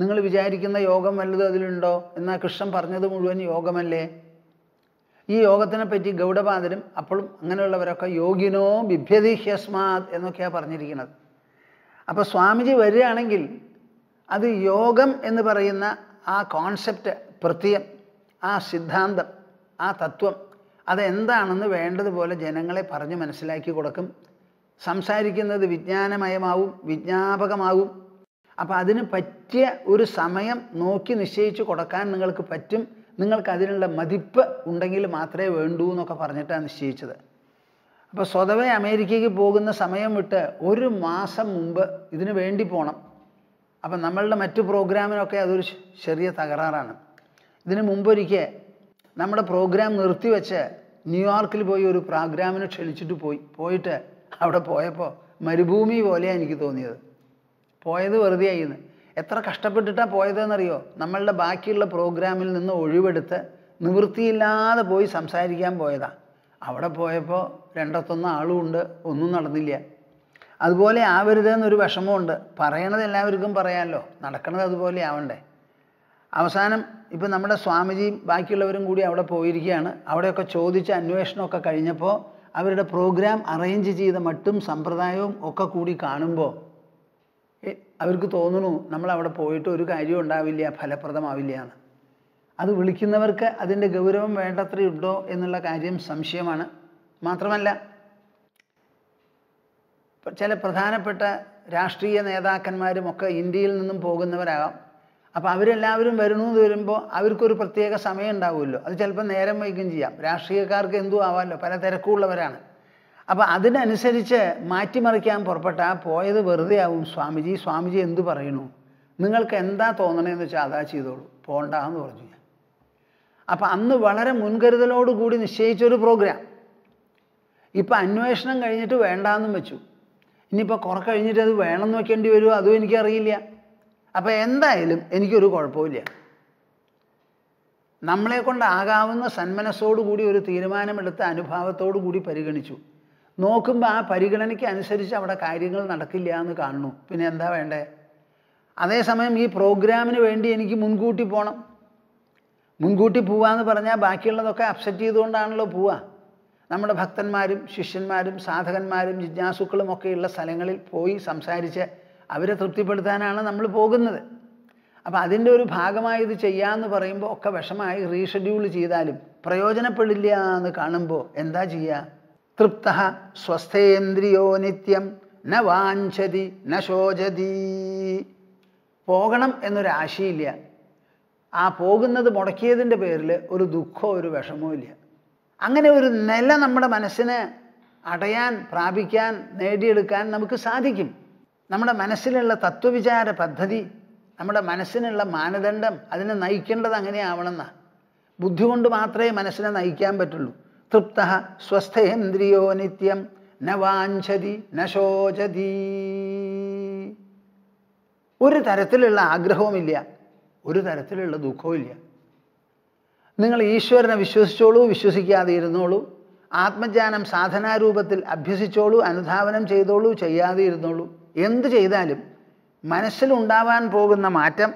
നിങ്ങൾ വിചാരിക്കുന്ന യോഗം വല്ലതും അതിലുണ്ടോ? എന്നാൽ കൃഷ്ണൻ പറഞ്ഞത് മുഴുവൻ യോഗമല്ലേ? ഈ യോഗത്തിനെ പറ്റി ഗൗഡപാദരും അപ്പോഴും അങ്ങനെയുള്ളവരൊക്കെ യോഗിനോ ബിഭ്യതി ഹ്യസ്മാത് എന്നൊക്കെയാണ് പറഞ്ഞിരിക്കുന്നത്. അപ്പോൾ സ്വാമിജി വരികയാണെങ്കിൽ അത് യോഗം എന്ന് പറയുന്ന ആ കോൺസെപ്റ്റ് പ്രത്യയം ആ സിദ്ധാന്തം ആ തത്വം അതെന്താണെന്ന് വേണ്ടതുപോലെ ജനങ്ങളെ പറഞ്ഞ് മനസ്സിലാക്കി കൊടുക്കും. സംസാരിക്കുന്നത് വിജ്ഞാനമയമാവും വിജ്ഞാപകമാവും. അപ്പോൾ അതിന് പറ്റിയ ഒരു സമയം നോക്കി നിശ്ചയിച്ച് കൊടുക്കാൻ നിങ്ങൾക്ക് പറ്റും. നിങ്ങൾക്ക് അതിനുള്ള മതിപ്പ് ഉണ്ടെങ്കിൽ മാത്രമേ വേണ്ടൂ എന്നൊക്കെ പറഞ്ഞിട്ടാണ് നിശ്ചയിച്ചത്. അപ്പോൾ സ്വതവേ അമേരിക്കയ്ക്ക് പോകുന്ന സമയം വിട്ട് ഒരു മാസം മുമ്പ് ഇതിനു വേണ്ടി പോകണം അപ്പം നമ്മളുടെ മറ്റു പ്രോഗ്രാമിനൊക്കെ അതൊരു ചെറിയ തകരാറാണ്. ഇതിന് മുമ്പൊരിക്കൽ നമ്മുടെ പ്രോഗ്രാം നിർത്തിവെച്ച് ന്യൂയോർക്കിൽ പോയി ഒരു പ്രോഗ്രാമിനെ ക്ഷണിച്ചിട്ട് പോയി പോയിട്ട് അവിടെ പോയപ്പോൾ മരുഭൂമി പോലെയാണ് എനിക്ക് തോന്നിയത്. പോയത് വെറുതെ ആയിരുന്നു എത്ര കഷ്ടപ്പെട്ടിട്ടാണ് പോയതെന്നറിയോ? നമ്മളുടെ ബാക്കിയുള്ള പ്രോഗ്രാമിൽ നിന്ന് ഒഴിവെടുത്ത് നിവൃത്തിയില്ലാതെ പോയി സംസാരിക്കാൻ പോയതാണ് അവിടെ പോയപ്പോൾ രണ്ടത്തൊന്ന് ആളുമുണ്ട് ഒന്നും നടന്നില്ല. അതുപോലെ ആവരുതെന്നൊരു വിഷമമുണ്ട് പറയണത് എല്ലാവർക്കും പറയാമല്ലോ നടക്കണത് അതുപോലെ ആവണ്ടേ. അവസാനം ഇപ്പം നമ്മുടെ സ്വാമിജിയും ബാക്കിയുള്ളവരും കൂടി അവിടെ പോയിരിക്കുകയാണ്. അവിടെയൊക്കെ ചോദിച്ച അന്വേഷണമൊക്കെ കഴിഞ്ഞപ്പോൾ അവരുടെ പ്രോഗ്രാം അറേഞ്ച് ചെയ്ത മട്ടും സമ്പ്രദായവും ഒക്കെ കൂടി കാണുമ്പോൾ അവർക്ക് തോന്നുന്നു നമ്മൾ അവിടെ പോയിട്ട് ഒരു കാര്യം ഉണ്ടാവില്ല ഫലപ്രദമാവില്ല എന്ന്. അത് വിളിക്കുന്നവർക്ക് അതിന്റെ ഗൗരവം വേണ്ടത്രയുണ്ടോ എന്നുള്ള കാര്യം സംശയമാണ്. മാത്രമല്ല ചില പ്രധാനപ്പെട്ട രാഷ്ട്രീയ നേതാക്കന്മാരും ഒക്കെ ഇന്ത്യയിൽ നിന്നും പോകുന്നവരാകാം. അപ്പോൾ അവരെല്ലാവരും വരുന്നു എന്ന് വരുമ്പോൾ അവർക്കൊരു പ്രത്യേക സമയം ഉണ്ടാവുമല്ലോ. അത് ചിലപ്പോൾ നേരം വൈകും ചെയ്യാം. രാഷ്ട്രീയക്കാർക്ക് എന്തോ ആവാമല്ലോ പല തിരക്കുള്ളവരാണ്. അപ്പോൾ അതിനനുസരിച്ച് മാറ്റിമറിക്കാൻ പുറപ്പെട്ട ആ പോയത് വെറുതെ ആവും. സ്വാമിജി സ്വാമിജി എന്തു പറയുന്നു? നിങ്ങൾക്ക് എന്താ തോന്നണേന്ന് വെച്ചാൽ അതാ ചെയ്തോളൂ. പോണ്ടെന്ന് പറഞ്ഞു ഞാൻ. അപ്പം അന്ന് വളരെ മുൻകരുതലോടുകൂടി നിശ്ചയിച്ചൊരു പ്രോഗ്രാം. ഇപ്പം അന്വേഷണം കഴിഞ്ഞിട്ട് വേണ്ടാന്നും വെച്ചു. ഇനിയിപ്പോൾ കുറെ കഴിഞ്ഞിട്ട് അത് വേണമെന്ന് വെക്കേണ്ടി വരുമോ അതും എനിക്കറിയില്ല. അപ്പോൾ എന്തായാലും എനിക്കൊരു കുഴപ്പമില്ല നമ്മളെ കൊണ്ടാകാവുന്ന സന്മനസ്സോടുകൂടി ഒരു തീരുമാനമെടുത്ത അനുഭാവത്തോടു കൂടി പരിഗണിച്ചു. നോക്കുമ്പോൾ ആ പരിഗണനയ്ക്ക് അനുസരിച്ച് അവിടെ കാര്യങ്ങൾ നടക്കില്ല എന്ന് കാണുന്നു. പിന്നെ എന്താ വേണ്ടേ? അതേസമയം ഈ പ്രോഗ്രാമിന് വേണ്ടി എനിക്ക് മുൻകൂട്ടി പോകണം മുൻകൂട്ടി പോവാന്ന് പറഞ്ഞാൽ ബാക്കിയുള്ളതൊക്കെ അപ്സെറ്റ് ചെയ്തുകൊണ്ടാണല്ലോ പോവുക നമ്മുടെ ഭക്തന്മാരും ശിഷ്യന്മാരും സാധകന്മാരും ജിജ്ഞാസുക്കളും ഒക്കെയുള്ള സ്ഥലങ്ങളിൽ പോയി സംസാരിച്ച് അവരെ തൃപ്തിപ്പെടുത്താനാണ് നമ്മൾ പോകുന്നത്. അപ്പോൾ അതിന്റെ ഒരു ഭാഗമായി ഇത് ചെയ്യാമെന്ന് പറയുമ്പോൾ ഒക്കെ വിഷമായി റീഷെഡ്യൂൾ ചെയ്താലും പ്രയോജനപ്പെടില്ല എന്ന് കാണുമ്പോൾ എന്താ ചെയ്യുക? തൃപ്ത സ്വസ്ഥേന്ദ്രിയോ നിത്യം ന വാഞ്ചതി ന ശോചതി. പോകണം എന്നൊരാശയില്ല. ആ പോകുന്നത് മുടക്കിയതിന്റെ പേരിൽ ഒരു ദുഃഖമോ ഒരു വിഷമവും ഇല്ല. അങ്ങനെ ഒരു നില നമ്മുടെ മനസ്സിന് അടയാൻ പ്രാപിക്കാൻ നേടിയെടുക്കാൻ നമുക്ക് സാധിക്കും. നമ്മുടെ മനസ്സിലുള്ള തത്വവിചാര പദ്ധതി നമ്മുടെ മനസ്സിനുള്ള മാനദണ്ഡം അതിനെ നയിക്കേണ്ടത് അങ്ങനെയാവണമെന്നാണ് ബുദ്ധി കൊണ്ട് മാത്രമേ മനസ്സിനെ നയിക്കാൻ പറ്റുള്ളൂ. തൃപ്ത സ്വസ്ഥേന്ദ്രിയോ നിത്യം ന വാഞ്ചതി ന ശോചതി. ഒരു തരത്തിലുള്ള ആഗ്രഹവുമില്ല. ഒരു തരത്തിലുള്ള ദുഃഖവുമില്ല. നിങ്ങൾ ഈശ്വരനെ വിശ്വസിച്ചോളൂ വിശ്വസിക്കാതെ ഇരുന്നോളൂ. ആത്മജ്ഞാനം സാധനാരൂപത്തിൽ അഭ്യസിച്ചോളൂ അനുധാവനം ചെയ്തോളൂ ചെയ്യാതെ ഇരുന്നോളൂ. എന്ത് ചെയ്താലും മനസ്സിലുണ്ടാവാൻ പോകുന്ന മാറ്റം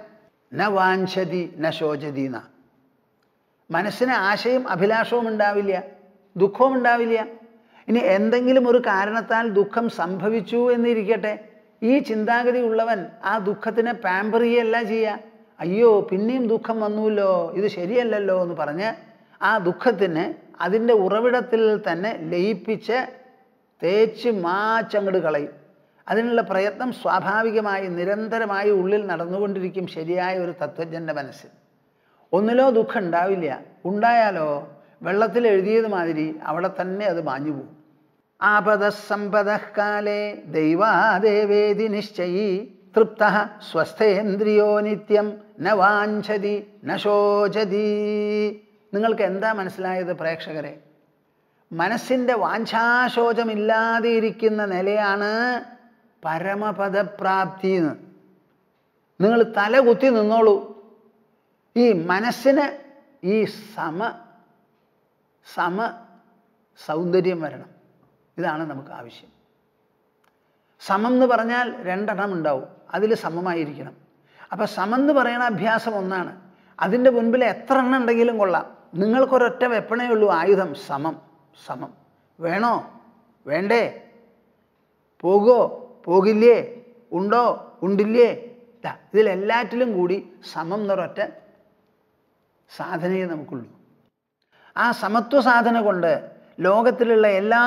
ന വാഞ്ചതി ന ശോചതി എന്ന മനസ്സിന് ആശയും അഭിലാഷവും ഉണ്ടാവില്ല ദുഃഖവും ഉണ്ടാവില്ല. ഇനി എന്തെങ്കിലും ഒരു കാരണത്താൽ ദുഃഖം സംഭവിച്ചു എന്നിരിക്കട്ടെ. ഈ ചിന്താഗതി ഉള്ളവൻ ആ ദുഃഖത്തിനെ പാമ്പറിയല്ല ചെയ്യുക അയ്യോ പിന്നെയും ദുഃഖം വന്നുല്ലോ ഇത് ശരിയല്ലല്ലോ എന്ന് പറഞ്ഞ് ആ ദുഃഖത്തിന് അതിന്റെ ഉറവിടത്തിൽ തന്നെ ലയിപ്പിച്ച് തേച്ച് മാച്ചങ്ങട് കളയും. അതിനുള്ള പ്രയത്നം സ്വാഭാവികമായി നിരന്തരമായി ഉള്ളിൽ നടന്നുകൊണ്ടിരിക്കും ശരിയായ ഒരു തത്വജ്ഞന്റെ മനസ്സിൽ ഒന്നിലോ ദുഃഖം ഉണ്ടാവില്ല. ഉണ്ടായാലോ വെള്ളത്തിൽ എഴുതിയത് മാതിരി അവിടെ തന്നെ അത് മാഞ്ഞു പോകും. ആപദസമ്പദക്കാലേ ദൈവാദേവേദി നിശ്ചയി തൃപ്ത സ്വസ്ഥേന്ദ്രിയോ നിത്യം. ന നശോചതി നിങ്ങൾക്ക് എന്താ മനസ്സിലായത് പ്രേക്ഷകരെ? മനസ്സിന്റെ വാഞ്ചാശോചമില്ലാതെ ഇരിക്കുന്ന നിലയാണ് പരമപദപ്രാപ്തി എന്ന് നിങ്ങൾ തല കുത്തി നിന്നോളൂ. ഈ മനസ്സിന് ഈ സമ സമ സൗന്ദര്യം വരണം. ഇതാണ് നമുക്ക് ആവശ്യം. സമം എന്ന് പറഞ്ഞാൽ രണ്ടെണ്ണം ഉണ്ടാവും. അതിൽ സമമായിരിക്കണം. അപ്പം സമെന്ന് പറയുന്ന അഭ്യാസം ഒന്നാണ്. അതിന്റെ മുൻപിൽ എത്ര എണ്ണം ഉണ്ടെങ്കിലും കൊള്ളാം. നിങ്ങൾക്കൊരൊറ്റ വെപ്പണേ ഉള്ളൂ. ആയുധം സമം സമം. വേണോ? വേണ്ടേ? പോകോ? പോകില്ലേ? ഉണ്ടോ? ഉണ്ടില്ലേ? ഇതിലെല്ലാറ്റിലും കൂടി സമം എന്നൊരൊറ്റ സാധനയെ നമുക്കുള്ളൂ. ആ സമത്വ സാധന കൊണ്ട് ലോകത്തിലുള്ള എല്ലാ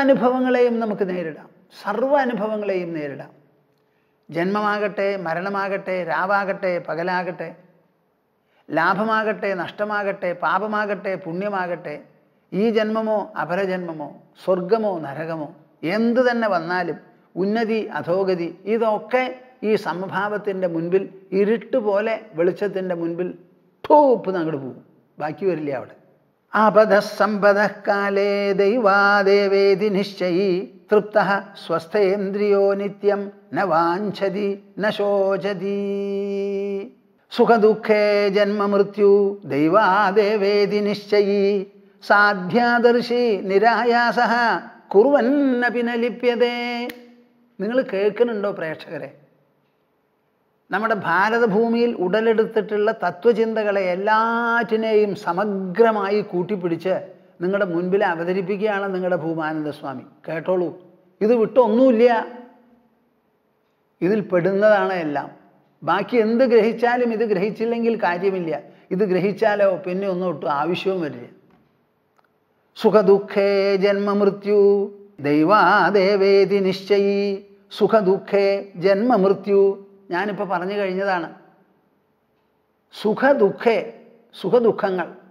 അനുഭവങ്ങളെയും നമുക്ക് നേരിടാം. സർവ അനുഭവങ്ങളെയും നേരിടാം. ജന്മമാകട്ടെ മരണമാകട്ടെ രാവാകട്ടെ പകലാകട്ടെ ലാഭമാകട്ടെ നഷ്ടമാകട്ടെ പാപമാകട്ടെ പുണ്യമാകട്ടെ ഈ ജന്മമോ അപരജന്മമോ സ്വർഗമോ നരകമോ എന്തു തന്നെ വന്നാലും ഉന്നതി അധോഗതി ഇതൊക്കെ ഈ സമഭാവത്തിന്റെ മുൻപിൽ ഇരുട്ടുപോലെ വെളിച്ചത്തിന്റെ മുൻപിൽ ഠൂപ്പ് അങ്ങോട്ട് പോകും ബാക്കി വരില്ല അവിടെ. ആപദസമ്പദ കാലേ ദൈവാദേവേദി നിശ്ചയി. തൃപ്ത സ്വസ്ഥേന്ദ്രിയോ നിത്യം ന വാഞ്ചതി ന ശോചതി സുഖദുഃഖേ ജന്മമൃത്യു ദൈവാദേവേദി നിശ്ചയി സാധ്യാദർശി നിരായാസ കുറുവന്നപി ന ലിപ്യതേ നിങ്ങൾ കേൾക്കുന്നുണ്ടോ പ്രേക്ഷകരെ? നമ്മുടെ ഭാരതഭൂമിയിൽ ഉടലെടുത്തിട്ടുള്ള തത്വചിന്തകളെ എല്ലാറ്റിനെയും സമഗ്രമായി കൂട്ടിപ്പിടിച്ച് നിങ്ങളുടെ മുൻപിൽ അവതരിപ്പിക്കുകയാണ് നിങ്ങളുടെ ഭൂമാനന്ദ സ്വാമി. കേട്ടോളൂ. ഇത് വിട്ടൊന്നുമില്ല. ഇതിൽ പെടുന്നതാണ് എല്ലാം. ബാക്കി എന്ത് ഗ്രഹിച്ചാലും ഇത് ഗ്രഹിച്ചില്ലെങ്കിൽ കാര്യമില്ല. ഇത് ഗ്രഹിച്ചാലോ പിന്നെ ഒന്നും ഒട്ടും ആവശ്യവും വരില്ല. സുഖദുഃഖേ ജന്മമൃത്യു. ദൈവാദേവേതി നിശ്ചയി. സുഖദുഃഖേ ജന്മമൃത്യു. ഞാനിപ്പോൾ പറഞ്ഞു കഴിഞ്ഞതാണ്. സുഖദുഃഖേ സുഖദുഃഖങ്ങൾ.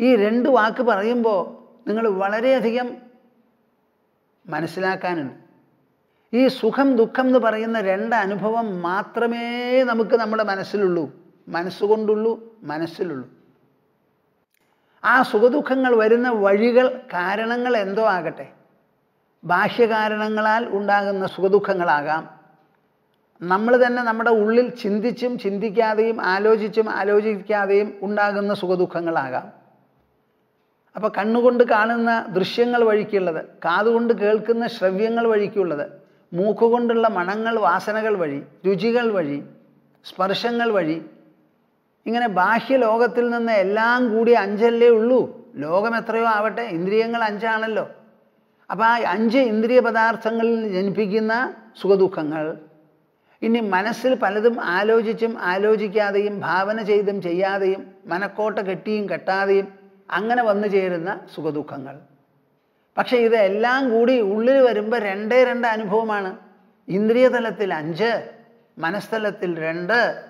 ഈ രണ്ട് വാക്ക് പറയുമ്പോൾ നിങ്ങൾ വളരെയധികം മനസ്സിലാക്കാനുണ്ട്. ഈ സുഖം ദുഃഖം എന്ന് പറയുന്ന രണ്ട് അനുഭവം മാത്രമേ നമുക്ക് നമ്മുടെ മനസ്സിലുള്ളൂ. മനസ്സുകൊണ്ടുള്ളൂ മനസ്സിലുള്ളൂ. ആ സുഖദുഃഖങ്ങൾ വരുന്ന വഴികൾ കാരണങ്ങൾ എന്തോ ആകട്ടെ. ബാഹ്യകാരണങ്ങളാൽ ഉണ്ടാകുന്ന സുഖദുഃഖങ്ങളാകാം. നമ്മൾ തന്നെ നമ്മുടെ ഉള്ളിൽ ചിന്തിച്ചും ചിന്തിക്കാതെയും ആലോചിച്ചും ആലോചിക്കാതെയും ഉണ്ടാകുന്ന സുഖദുഃഖങ്ങളാകാം. അപ്പോൾ കണ്ണുകൊണ്ട് കാണുന്ന ദൃശ്യങ്ങൾ വഴിക്കുള്ളത് കാതുകൊണ്ട് കേൾക്കുന്ന ശ്രവ്യങ്ങൾ വഴിക്കുള്ളത് മൂക്കുകൊണ്ടുള്ള മണങ്ങൾ വാസനകൾ വഴി രുചികൾ വഴി സ്പർശങ്ങൾ വഴി. ഇങ്ങനെ ബാഹ്യ ലോകത്തിൽ നിന്ന് എല്ലാം കൂടി അഞ്ചല്ലേ ഉള്ളൂ. ലോകം എത്രയോ ആവട്ടെ ഇന്ദ്രിയങ്ങൾ അഞ്ചാണല്ലോ. അപ്പോൾ ആ അഞ്ച് ഇന്ദ്രിയ പദാർത്ഥങ്ങളിൽ ജനിപ്പിക്കുന്ന സുഖദുഃഖങ്ങൾ ഇനി മനസ്സിൽ പലതും ആലോചിച്ചും ആലോചിക്കാതെയും ഭാവന ചെയ്തും ചെയ്യാതെയും മനക്കോട്ട കെട്ടിയും കെട്ടാതെയും അങ്ങനെ വന്നു ചേരുന്ന സുഖദുഃഖങ്ങൾ. പക്ഷേ ഇതെല്ലാം കൂടി ഉള്ളിൽ വരുമ്പോൾ രണ്ടേ രണ്ട് അനുഭവമാണ്. ഇന്ദ്രിയതലത്തിൽ അഞ്ച് മനസ്തലത്തിൽ രണ്ട്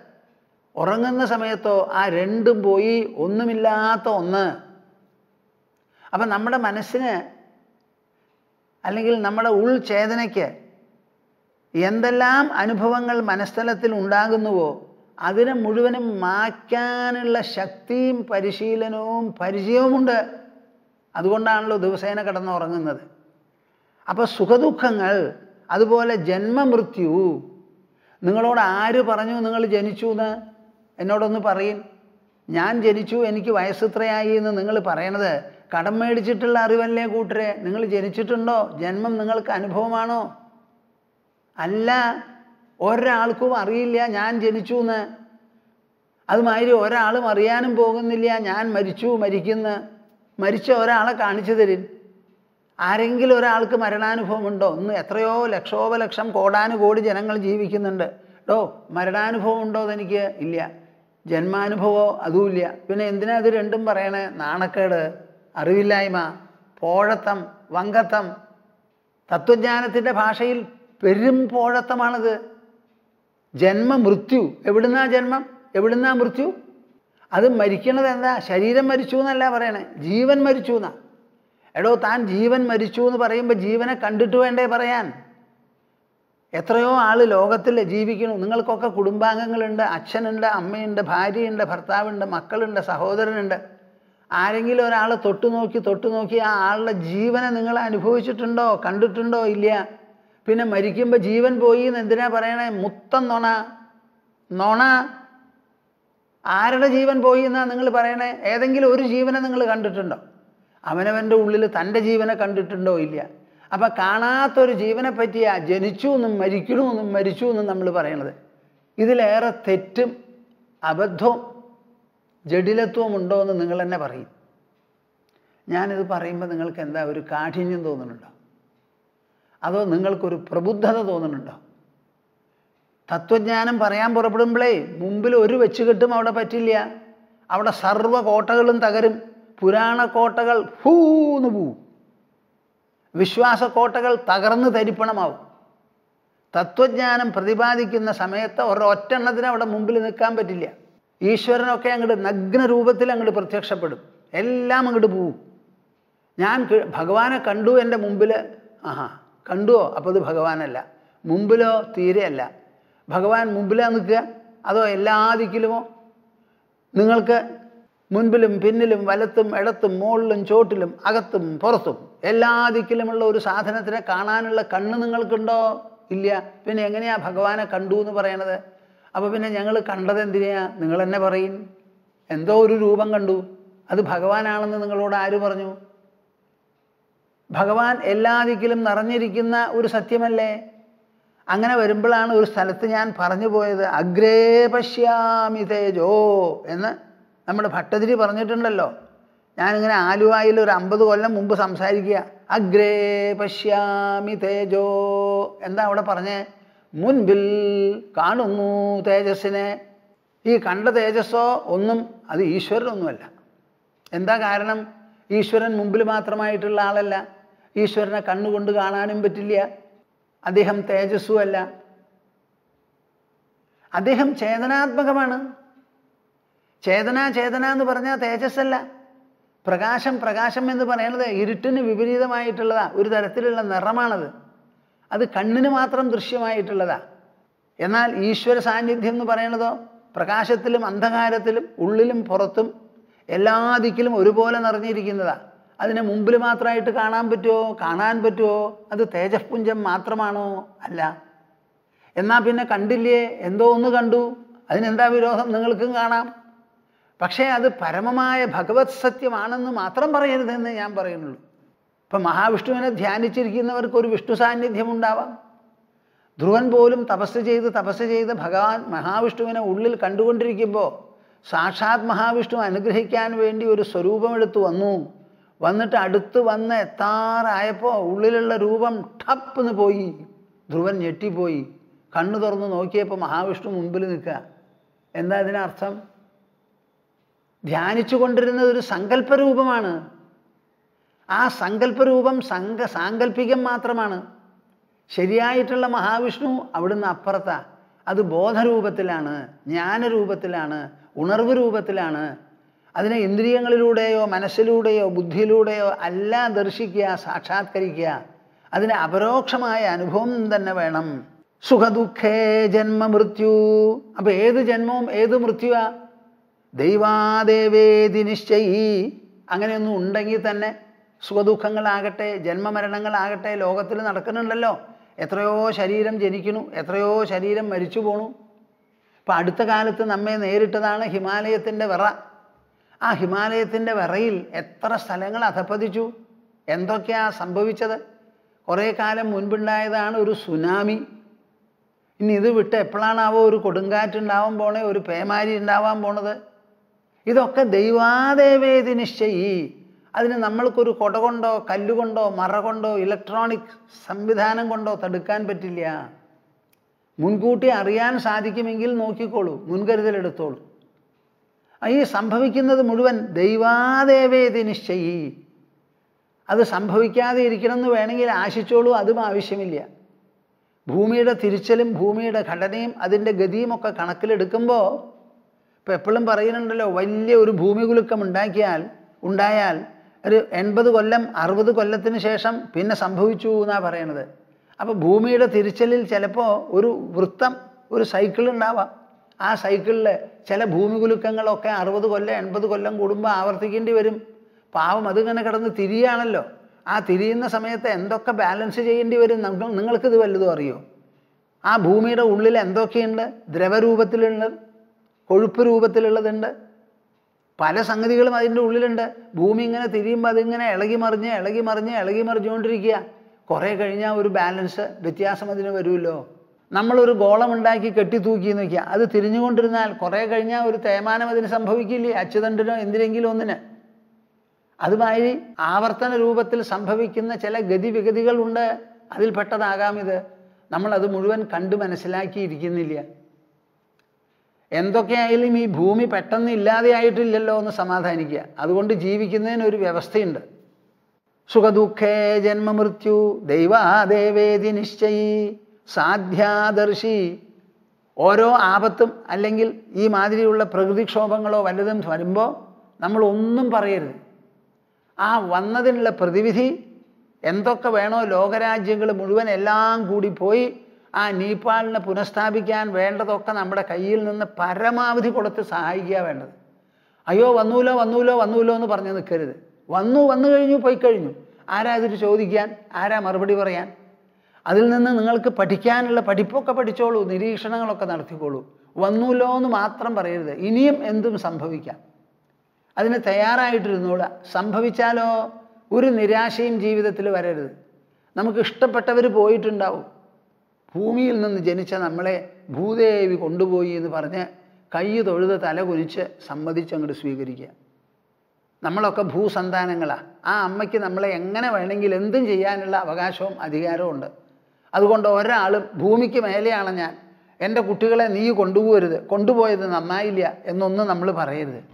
ഉറങ്ങുന്ന സമയത്തോ ആ രണ്ടും പോയി ഒന്നുമില്ലാത്ത ഒന്ന്. അപ്പം നമ്മുടെ മനസ്സിന് അല്ലെങ്കിൽ നമ്മുടെ ഉൾചേതനയ്ക്ക് എന്തെല്ലാം അനുഭവങ്ങൾ മനസ്ഥലത്തിൽ ഉണ്ടാകുന്നുവോ അതിനെ മുഴുവനും മായ്ക്കാനുള്ള ശക്തിയും പരിശീലനവും പരിചയവുമുണ്ട്. അതുകൊണ്ടാണല്ലോ ദിവസേന കിടന്നുറങ്ങുന്നത്. അപ്പോൾ സുഖദുഃഖങ്ങൾ അതുപോലെ ജന്മമൃത്യു നിങ്ങളോട് ആര് പറഞ്ഞു നിങ്ങൾ ജനിച്ചു എന്ന് എന്നോടൊന്ന് പറയും. ഞാൻ ജനിച്ചു എനിക്ക് വയസ്സിത്രയായി എന്ന് നിങ്ങൾ പറയണത് കടം മേടിച്ചിട്ടുള്ള അറിവല്ലേ കൂട്ടരെ? നിങ്ങൾ ജനിച്ചിട്ടുണ്ടോ? ജന്മം നിങ്ങൾക്ക് അനുഭവമാണോ? അല്ല ഒരാൾക്കും അറിയില്ല ഞാൻ ജനിച്ചു എന്ന് അതുമാതിരി ഒരാളും അറിയാനും പോകുന്നില്ല ഞാൻ മരിച്ചു മരിക്കുന്ന. മരിച്ച ഒരാളെ കാണിച്ചു തരും. ആരെങ്കിലും ഒരാൾക്ക് മരണാനുഭവം ഉണ്ടോ ഇന്ന് എത്രയോ ലക്ഷോപലക്ഷം കോടാനുകോടി ജനങ്ങൾ ജീവിക്കുന്നുണ്ട്. ഡോ മരണാനുഭവം ഉണ്ടോ എനിക്ക് ഇല്ല. ജന്മാനുഭവമോ അതുമില്ല. പിന്നെ എന്തിനാ ഇത് രണ്ടും പറയണേ? നാണക്കേട് അറിവില്ലായ്മ പോഴത്തം വങ്കത്തം. തത്വജ്ഞാനത്തിന്റെ ഭാഷയിൽ പെരും പോഴത്തമാണത്. ജന്മമൃത്യു. എവിടുന്നാ ജന്മം? എവിടുന്നാ മൃത്യു? അത് മരിക്കണത് എന്താ ശരീരം മരിച്ചു എന്നല്ല പറയണേ. ജീവൻ മരിച്ചു എന്നാ എടോ താൻ ജീവൻ മരിച്ചു എന്ന് പറയുമ്പോൾ ജീവനെ കണ്ടിട്ട് വേണ്ടേ പറയാൻ? എത്രയോ ആൾ ലോകത്തിൽ ജീവിക്കുന്നു. നിങ്ങൾക്കൊക്കെ കുടുംബാംഗങ്ങളുണ്ട് അച്ഛനുണ്ട് അമ്മയുണ്ട് ഭാര്യയുണ്ട് ഭർത്താവുണ്ട് മക്കളുണ്ട് സഹോദരനുണ്ട്. ആരെങ്കിലും ഒരാളെ തൊട്ടു നോക്കി തൊട്ടു നോക്കി ആ ആളുടെ ജീവനെ നിങ്ങൾ അനുഭവിച്ചിട്ടുണ്ടോ കണ്ടിട്ടുണ്ടോ ഇല്ല പിന്നെ മരിക്കുമ്പോൾ ജീവൻ പോയി എന്ന് എന്തിനാ പറയണേ? മുത്തം നൊണ. നൊണ. ആരുടെ ജീവൻ പോയി എന്നാ നിങ്ങൾ പറയണേ? ഏതെങ്കിലും ഒരു ജീവനെ നിങ്ങൾ കണ്ടിട്ടുണ്ടോ? അവനവന്റെ ഉള്ളിൽ തന്റെ ജീവനെ കണ്ടിട്ടുണ്ടോ ഇല്ല? അപ്പം കാണാത്തൊരു ജീവനെ പറ്റിയാ ജനിച്ചു എന്നും മരിക്കണു എന്നും മരിച്ചു എന്നും നമ്മൾ പറയണത്. ഇതിലേറെ തെറ്റും അബദ്ധവും ജഡിലത്വവും ഉണ്ടോ എന്ന് നിങ്ങൾ തന്നെ പറയും. ഞാനിത് പറയുമ്പോൾ നിങ്ങൾക്ക് എന്താ ഒരു കാഠിന്യം തോന്നുന്നുണ്ടോ? അതോ നിങ്ങൾക്കൊരു പ്രബുദ്ധത തോന്നുന്നുണ്ടോ? തത്വജ്ഞാനം പറയാൻ പുറപ്പെടുമ്പോഴേ മുമ്പിൽ ഒരു വെച്ച് കെട്ടും അവിടെ പറ്റില്ല. അവിടെ സർവ കോട്ടകളും തകരും. പുരാണ കോട്ടകൾ ഹൂന്ന് പോവും. വിശ്വാസ കോട്ടകൾ തകർന്ന് തരിപ്പണമാവും. തത്വജ്ഞാനം പ്രതിപാദിക്കുന്ന സമയത്ത് ഒരൊറ്റെണ്ണത്തിന് അവിടെ മുമ്പിൽ നിൽക്കാൻ പറ്റില്ല. ഈശ്വരനൊക്കെ അങ്ങോട്ട് നഗ്ന രൂപത്തിൽ അങ്ങോട്ട് പ്രത്യക്ഷപ്പെടും. എല്ലാം അങ്ങോട്ട് പോവും. ഞാൻ ഭഗവാനെ കണ്ടു എന്റെ മുമ്പിൽ ആഹാ. കണ്ടുവോ? അപ്പോൾ അത് ഭഗവാനല്ല. മുമ്പിലോ തീരെയല്ല ഭഗവാൻ മുമ്പിലാ നിൽക്കുക? അതോ എല്ലാ ദിക്കിലുമോ? നിങ്ങൾക്ക് മുൻപിലും പിന്നിലും വലത്തും ഇടത്തും മുകളിലും ചോട്ടിലും അകത്തും പുറത്തും എല്ലാ ദിക്കിലുമുള്ള ഒരു സാധനത്തിനെ കാണാനുള്ള കണ്ണ് നിങ്ങൾക്കുണ്ടോ? ഇല്ല. പിന്നെ എങ്ങനെയാ ഭഗവാനെ കണ്ടു എന്ന് പറയണത്? അപ്പോൾ പിന്നെ ഞങ്ങൾ കണ്ടത് എന്തിനാ നിങ്ങൾ തന്നെ പറയും. എന്തോ ഒരു രൂപം കണ്ടു. അത് ഭഗവാനാണെന്ന് നിങ്ങളോട് ആര് പറഞ്ഞു? ഭഗവാൻ എല്ലാ ദിക്കിലും നിറഞ്ഞിരിക്കുന്ന ഒരു സത്യമല്ലേ? അങ്ങനെ വരുമ്പോഴാണ് ഒരു സ്ഥലത്ത് ഞാൻ പറഞ്ഞു പോയത് അഗ്രേ പശ്യാമി തേജോ എന്ന് നമ്മുടെ ഭട്ടതിരി പറഞ്ഞിട്ടുണ്ടല്ലോ. ഞാനിങ്ങനെ ആലുവായിൽ ഒരു അമ്പത് കൊല്ലം മുമ്പ് സംസാരിക്കുക. അഗ്രേ പശ്യാമി തേജോ എന്താ അവിടെ പറഞ്ഞേ? മുൻപിൽ കാണുന്നു തേജസ്സിനെ. ഈ കണ്ട തേജസ്സോ ഒന്നും അത് ഈശ്വരനൊന്നുമല്ല. എന്താ കാരണം? ഈശ്വരൻ മുമ്പിൽ മാത്രമായിട്ടുള്ള ആളല്ല. ഈശ്വരനെ കണ്ണുകൊണ്ട് കാണാനും പറ്റില്ല. അദ്ദേഹം തേജസ്സുമല്ല അദ്ദേഹം ചേതനാത്മകമാണ്. ചേതന ചേതന എന്ന് പറഞ്ഞാൽ തേജസ്സല്ല. പ്രകാശം പ്രകാശം എന്ന് പറയുന്നത് ഇരുട്ടിന് വിപരീതമായിട്ടുള്ളതാ. ഒരു തരത്തിലുള്ള നിറമാണത്. അത് കണ്ണിന് മാത്രം ദൃശ്യമായിട്ടുള്ളതാ. എന്നാൽ ഈശ്വര സാന്നിധ്യം എന്ന് പറയുന്നതോ പ്രകാശത്തിലും അന്ധകാരത്തിലും ഉള്ളിലും പുറത്തും എല്ലാ ദിക്കിലും ഒരുപോലെ നിറഞ്ഞിരിക്കുന്നതാ. അതിനെ മുമ്പിൽ മാത്രമായിട്ട് കാണാൻ പറ്റുമോ കാണാൻ പറ്റുമോ അത് തേജസ്പുഞ്ചം മാത്രമാണോ? അല്ല. എന്നാൽ പിന്നെ കണ്ടില്ലേ? എന്തോ ഒന്ന് കണ്ടു. അതിനെന്താ വിരോധം? നിങ്ങൾക്കും കാണാം. പക്ഷേ അത് പരമമായ ഭഗവത് സത്യമാണെന്ന് മാത്രം പറയരുതെന്ന് ഞാൻ പറയുന്നുള്ളൂ. ഇപ്പം മഹാവിഷ്ണുവിനെ ധ്യാനിച്ചിരിക്കുന്നവർക്ക് ഒരു വിഷ്ണു സാന്നിധ്യം ഉണ്ടാവാം ധ്രുവൻ പോലും തപസ് ചെയ്ത് തപസ് ചെയ്ത് ഭഗവാൻ മഹാവിഷ്ണുവിനെ ഉള്ളിൽ കണ്ടുകൊണ്ടിരിക്കുമ്പോൾ സാക്ഷാത് മഹാവിഷ്ണു അനുഗ്രഹിക്കാൻ വേണ്ടി ഒരു സ്വരൂപമെടുത്ത് വന്നു. വന്നിട്ട് അടുത്ത് വന്ന് എത്താറായപ്പോൾ ഉള്ളിലുള്ള രൂപം ടപ്പെന്ന് പോയി. ധ്രുവൻ ഞെട്ടിപ്പോയി. കണ്ണു തുറന്ന് നോക്കിയപ്പോൾ മഹാവിഷ്ണു മുമ്പിൽ നിൽക്കുക. എന്താ അതിനർത്ഥം? ധ്യാനിച്ചു കൊണ്ടിരുന്നത് ഒരു സങ്കല്പരൂപമാണ്. ആ സങ്കല്പരൂപം സങ്ക സാങ്കല്പികം മാത്രമാണ്. ശരിയായിട്ടുള്ള മഹാവിഷ്ണു അവിടുന്ന് അപ്പുറത്താ. അത് ബോധരൂപത്തിലാണ് ജ്ഞാനരൂപത്തിലാണ് ഉണർവ് രൂപത്തിലാണ് അതിനെ ഇന്ദ്രിയങ്ങളിലൂടെയോ മനസ്സിലൂടെയോ ബുദ്ധിയിലൂടെയോ അല്ല ദർശിക്കുക സാക്ഷാത്കരിക്കുക. അതിന് അപരോക്ഷമായ അനുഭവം തന്നെ വേണം. സുഖദുഃഖേ ജന്മ മൃത്യു. അപ്പൊ ഏത് ജന്മവും ഏത് മൃത്യുവാ? ദൈവാദേവേദി നിശ്ചയി. അങ്ങനെയൊന്നും ഉണ്ടെങ്കിൽ തന്നെ സുഖദുഃഖങ്ങളാകട്ടെ ജന്മമരണങ്ങളാകട്ടെ ലോകത്തിൽ നടക്കുന്നുണ്ടല്ലോ. എത്രയോ ശരീരം ജനിക്കുന്നു എത്രയോ ശരീരം മരിച്ചു പോണു. ഇപ്പം അടുത്ത കാലത്ത് നമ്മെ നേരിട്ടതാണ് ഹിമാലയത്തിന്റെ വിറ. ആ ഹിമാലയത്തിന്റെ വിറയിൽ എത്ര സ്ഥലങ്ങൾ അധപ്പതിച്ചു? എന്തൊക്കെയാ സംഭവിച്ചത്? കുറേ കാലം മുൻപുണ്ടായതാണ് ഒരു സുനാമി. ഇനി ഇത് വിട്ട് എപ്പോഴാണാവോ ഒരു കൊടുങ്കാറ്റുണ്ടാവാൻ പോണേ ഒരു പേമാരി ഉണ്ടാവാൻ പോണത്? ഇതൊക്കെ ദൈവാദേവേദി നിശ്ചയി. അതിന് നമ്മൾക്കൊരു കൊട കൊണ്ടോ കല്ലുകൊണ്ടോ മറ കൊണ്ടോ ഇലക്ട്രോണിക് സംവിധാനം കൊണ്ടോ തടുക്കാൻ പറ്റില്ല. മുൻകൂട്ടി അറിയാൻ സാധിക്കുമെങ്കിൽ നോക്കിക്കോളൂ മുൻകരുതലെടുത്തോളൂ. ഈ സംഭവിക്കുന്നത് മുഴുവൻ ദൈവാദേവേദി നിശ്ചയി. അത് സംഭവിക്കാതെ ഇരിക്കണമെന്ന് വേണമെങ്കിൽ ആശിച്ചോളൂ അതും ആവശ്യമില്ല. ഭൂമിയുടെ തിരിച്ചലും ഭൂമിയുടെ ഘടനയും അതിന്റെ ഗതിയും ഒക്കെ കണക്കിലെടുക്കുമ്പോൾ ഇപ്പോൾ എപ്പോഴും പറയുന്നുണ്ടല്ലോ വലിയ ഒരു ഭൂമി കുലുക്കം ഉണ്ടാക്കിയാൽ ഉണ്ടായാൽ ഒരു എൺപത് കൊല്ലം അറുപത് കൊല്ലത്തിന് ശേഷം പിന്നെ സംഭവിച്ചു എന്നാണ് പറയണത്. അപ്പോൾ ഭൂമിയുടെ തിരിച്ചലിൽ ചിലപ്പോൾ ഒരു വൃത്തം ഒരു സൈക്കിൾ ഉണ്ടാവാം. ആ സൈക്കിളിൽ ചില ഭൂമികുലുക്കങ്ങളൊക്കെ അറുപത് കൊല്ലം എൺപത് കൊല്ലം കൂടുമ്പോൾ ആവർത്തിക്കേണ്ടി വരും. പാവം അതിങ്ങനെ കിടന്ന് തിരിയാണല്ലോ. ആ തിരിയുന്ന സമയത്ത് എന്തൊക്കെ ബാലൻസ് ചെയ്യേണ്ടി വരും? നിങ്ങൾക്കിത് വല്ലതും അറിയോ? ആ ഭൂമിയുടെ ഉള്ളിൽ എന്തൊക്കെയുണ്ട്? ദ്രവരൂപത്തിലുള്ളത് കൊഴുപ്പ് രൂപത്തിലുള്ളതുണ്ട്. പല സംഗതികളും അതിന്റെ ഉള്ളിലുണ്ട്. ഭൂമി ഇങ്ങനെ തിരിയുമ്പോൾ അതിങ്ങനെ ഇളകി മറിഞ്ഞ് ഇളകി മറിഞ്ഞ് ഇളകി മറിഞ്ഞുകൊണ്ടിരിക്കുക. കുറേ കഴിഞ്ഞാൽ ഒരു ബാലൻസ് വ്യത്യാസം അതിന് വരുമല്ലോ. നമ്മളൊരു ഗോളം ഉണ്ടാക്കി കെട്ടി തൂക്കി നോക്കിയാൽ അത് തിരിഞ്ഞുകൊണ്ടിരുന്നാൽ കുറേ കഴിഞ്ഞാൽ ഒരു തേമാനം അതിന് സംഭവിക്കില്ലേ? അച്ചുതണ്ടിനോ എന്തിനെങ്കിലും ഒന്നിന്. അതുമായി ആവർത്തന രൂപത്തിൽ സംഭവിക്കുന്ന ചില ഗതിവിഗതികളുണ്ട്. അതിൽപ്പെട്ടതാകാം ഇത്. നമ്മളത് മുഴുവൻ കണ്ടു മനസ്സിലാക്കിയിരിക്കുന്നില്ല. എന്തൊക്കെയായാലും ഈ ഭൂമി പെട്ടെന്ന് ഇല്ലാതെയായിട്ടില്ലല്ലോ എന്ന് സമാധാനിക്കുക. അതുകൊണ്ട് ജീവിക്കുന്നതിന് ഒരു വ്യവസ്ഥയുണ്ട്. സുഖദുഃഖേ ജന്മമൃത്യു ദൈവാദേവേദി നിശ്ചയി. സാധ്യാദർശി ഓരോ ആപത്തും അല്ലെങ്കിൽ ഈ മാതിരിയുള്ള പ്രകൃതിക്ഷോഭങ്ങളോ വല്ലതും വരുമ്പോൾ നമ്മൾ ഒന്നും പറയരുത്. ആ വന്നതിനുള്ള പ്രതിവിധി എന്തൊക്കെ വേണോ ലോകരാജ്യങ്ങൾ മുഴുവൻ എല്ലാം കൂടി പോയി ആ നേപ്പാളിനെ പുനഃസ്ഥാപിക്കാൻ വേണ്ടതൊക്കെ നമ്മുടെ കയ്യിൽ നിന്ന് പരമാവധി കൊടുത്ത് സഹായിക്കുക വേണ്ടത്. അയ്യോ വന്നൂലോ വന്നൂലോ വന്നൂലോ എന്ന് പറഞ്ഞ് നിൽക്കരുത്. വന്നു വന്നു കഴിഞ്ഞു പോയി കഴിഞ്ഞു. ആരാ ഇതിൽ ചോദിക്കാൻ? ആരാ മറുപടി പറയാൻ? അതിൽ നിന്ന് നിങ്ങൾക്ക് പഠിക്കാനുള്ള പഠിപ്പൊക്കെ പഠിച്ചോളൂ നിരീക്ഷണങ്ങളൊക്കെ നടത്തിക്കോളൂ. വന്നൂലോ എന്ന് മാത്രം പറയരുത്. ഇനിയും എന്തും സംഭവിക്കാം. അതിന് തയ്യാറായിട്ടിരുന്നോളാം. സംഭവിച്ചാലോ? ഒരു നിരാശയും ജീവിതത്തിൽ വരരുത്. നമുക്ക് ഇഷ്ടപ്പെട്ടവർ പോയിട്ടുണ്ടാവും. ഭൂമിയിൽ നിന്ന് ജനിച്ച നമ്മളെ ഭൂദേവി കൊണ്ടുപോയി എന്ന് പറഞ്ഞ് കൈ തൊഴുത് തല കുനിച്ച് സമ്മതിച്ച് അങ്ങോട്ട് സ്വീകരിക്കുക. നമ്മളൊക്കെ ഭൂസന്താനങ്ങളാണ് ആ അമ്മയ്ക്ക് നമ്മളെ എങ്ങനെ വേണമെങ്കിൽ എന്തും ചെയ്യാനുള്ള അവകാശവും അധികാരവും ഉണ്ട്. അതുകൊണ്ട് ഒരാളും ഭൂമിക്ക് മേലെയാണ് ഞാൻ. എന്റെ കുട്ടികളെ നീ കൊണ്ടുപോകരുത്. കൊണ്ടുപോയത് നന്നായില്ല എന്നൊന്നും നമ്മൾ പറയരുത്.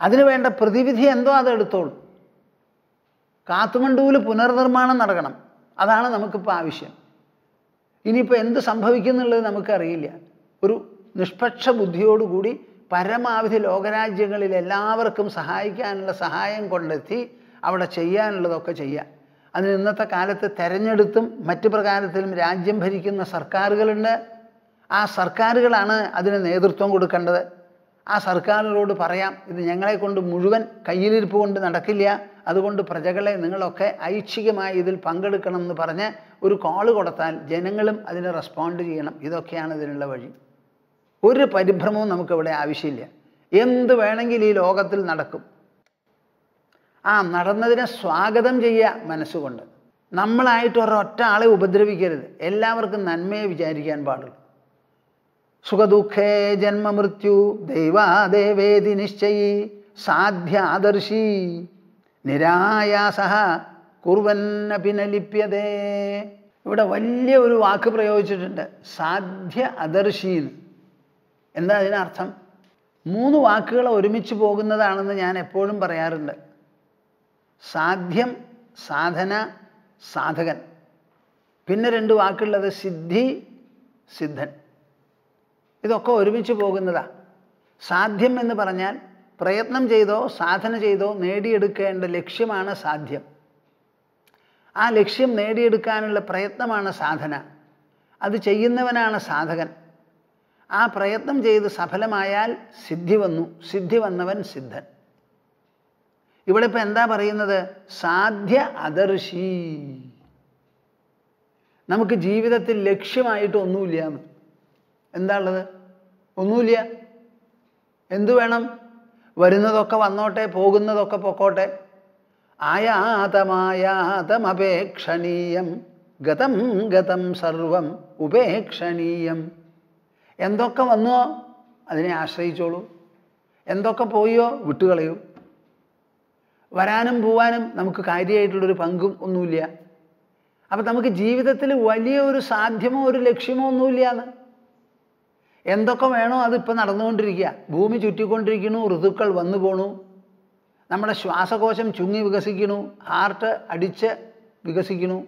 അതിനു വേണ്ട പ്രതിവിധി എന്തോ അതെടുത്തോളൂ എടുത്തോളൂ. പുനർനിർമ്മാണം നടക്കണം. അതാണ് നമുക്കിപ്പോൾ ആവശ്യം. ഇനിയിപ്പോൾ എന്ത് സംഭവിക്കുന്നുള്ളത് നമുക്കറിയില്ല. ഒരു നിഷ്പക്ഷ ബുദ്ധിയോടുകൂടി പരമാവധി ലോകരാജ്യങ്ങളിൽ എല്ലാവർക്കും സഹായിക്കാനുള്ള സഹായം കൊണ്ടെത്തി അവിടെ ചെയ്യാനുള്ളതൊക്കെ ചെയ്യാം. അതിന് ഇന്നത്തെ കാലത്ത് തെരഞ്ഞെടുത്തും മറ്റു പ്രകാരത്തിലും രാജ്യം ഭരിക്കുന്ന സർക്കാരുകളുണ്ട്. ആ സർക്കാരുകളാണ് അതിന് നേതൃത്വം കൊടുക്കേണ്ടത്. ആ സർക്കാരുകളോട് പറയാം ഇത് ഞങ്ങളെ കൊണ്ട് മുഴുവൻ കയ്യിലിരിപ്പ് കൊണ്ട് നടക്കില്ല. അതുകൊണ്ട് പ്രജകളെ നിങ്ങളൊക്കെ ഐച്ഛികമായി ഇതിൽ പങ്കെടുക്കണം എന്ന് പറഞ്ഞ് ഒരു കോൾ കൊടുത്താൽ ജനങ്ങളും അതിന് റെസ്പോണ്ട് ചെയ്യണം. ഇതൊക്കെയാണ് ഇതിനുള്ള വഴി. ഒരു പരിഭ്രമവും നമുക്കിവിടെ ആവശ്യമില്ല. എന്ത് വേണമെങ്കിൽ ഈ ലോകത്തിൽ നടക്കും. ആ നടന്നതിനെ സ്വാഗതം ചെയ്യുക മനസ്സുകൊണ്ട്. നമ്മളായിട്ട് ഒരൊറ്റ ആളെ ഉപദ്രവിക്കരുത്. എല്ലാവർക്കും നന്മയെ വിചാരിക്കാൻ പാടുള്ളൂ. സുഖദുഃഖേ ജന്മമൃത്യു ദൈവാദേവേദി നിശ്ചയി സാധ്യ ആദർശി കുർവന്നപി ന ഇവിടെ വലിയ ഒരു വാക്ക് പ്രയോഗിച്ചിട്ടുണ്ട്. സാധ്യ അദർശീന്ന്. എന്താ അതിനർത്ഥം? മൂന്ന് വാക്കുകൾ ഒരുമിച്ച് പോകുന്നതാണെന്ന് ഞാൻ എപ്പോഴും പറയാറുണ്ട്. സാധ്യം സാധന സാധകൻ. പിന്നെ രണ്ട് വാക്കുള്ളത് സിദ്ധി സിദ്ധൻ. ഇതൊക്കെ ഒരുമിച്ച് പോകുന്നതാ. സാധ്യം എന്ന് പറഞ്ഞാൽ പ്രയത്നം ചെയ്തോ സാധന ചെയ്തോ നേടിയെടുക്കേണ്ട ലക്ഷ്യമാണ് സാധ്യം. ആ ലക്ഷ്യം നേടിയെടുക്കാനുള്ള പ്രയത്നമാണ് സാധന. അത് ചെയ്യുന്നവനാണ് സാധകൻ. ആ പ്രയത്നം ചെയ്ത് സഫലമായാൽ സിദ്ധി വന്നു. സിദ്ധി വന്നവൻ സിദ്ധൻ. ഇവിടെ ഇപ്പം എന്താ പറയുന്നത്? സാധ്യ അദർശി. നമുക്ക് ജീവിതത്തിൽ ലക്ഷ്യമായിട്ട് ഒന്നുമില്ല എന്ന്. എന്താ ഉള്ളത്? ഒന്നുമില്ല. എന്തു വേണം? വരുന്നതൊക്കെ വന്നോട്ടെ പോകുന്നതൊക്കെ പൊക്കോട്ടെ. ആയാതമായാതമപേക്ഷണീയം. ഗതം ഗതം സർവം ഉപേക്ഷണീയം. എന്തൊക്കെ വന്നോ അതിനെ ആശ്രയിച്ചോളൂ. എന്തൊക്കെ പോയോ വിട്ടുകളയൂ. വരാനും പോവാനും നമുക്ക് കാര്യമായിട്ടുള്ളൊരു പങ്കും ഒന്നുമില്ല. അപ്പം നമുക്ക് ജീവിതത്തിൽ വലിയ ഒരു സാധ്യമോ ഒരു ലക്ഷ്യമോ ഒന്നുമില്ല എന്ന് എന്തൊക്കെ വേണോ അതിപ്പോൾ നടന്നുകൊണ്ടിരിക്കുക. ഭൂമി ചുറ്റിക്കൊണ്ടിരിക്കുന്നു ഋതുക്കൾ വന്നു പോണു. നമ്മുടെ ശ്വാസകോശം ചുങ്ങി വികസിക്കുന്നു ഹാർട്ട് അടിച്ച് വികസിക്കുന്നു.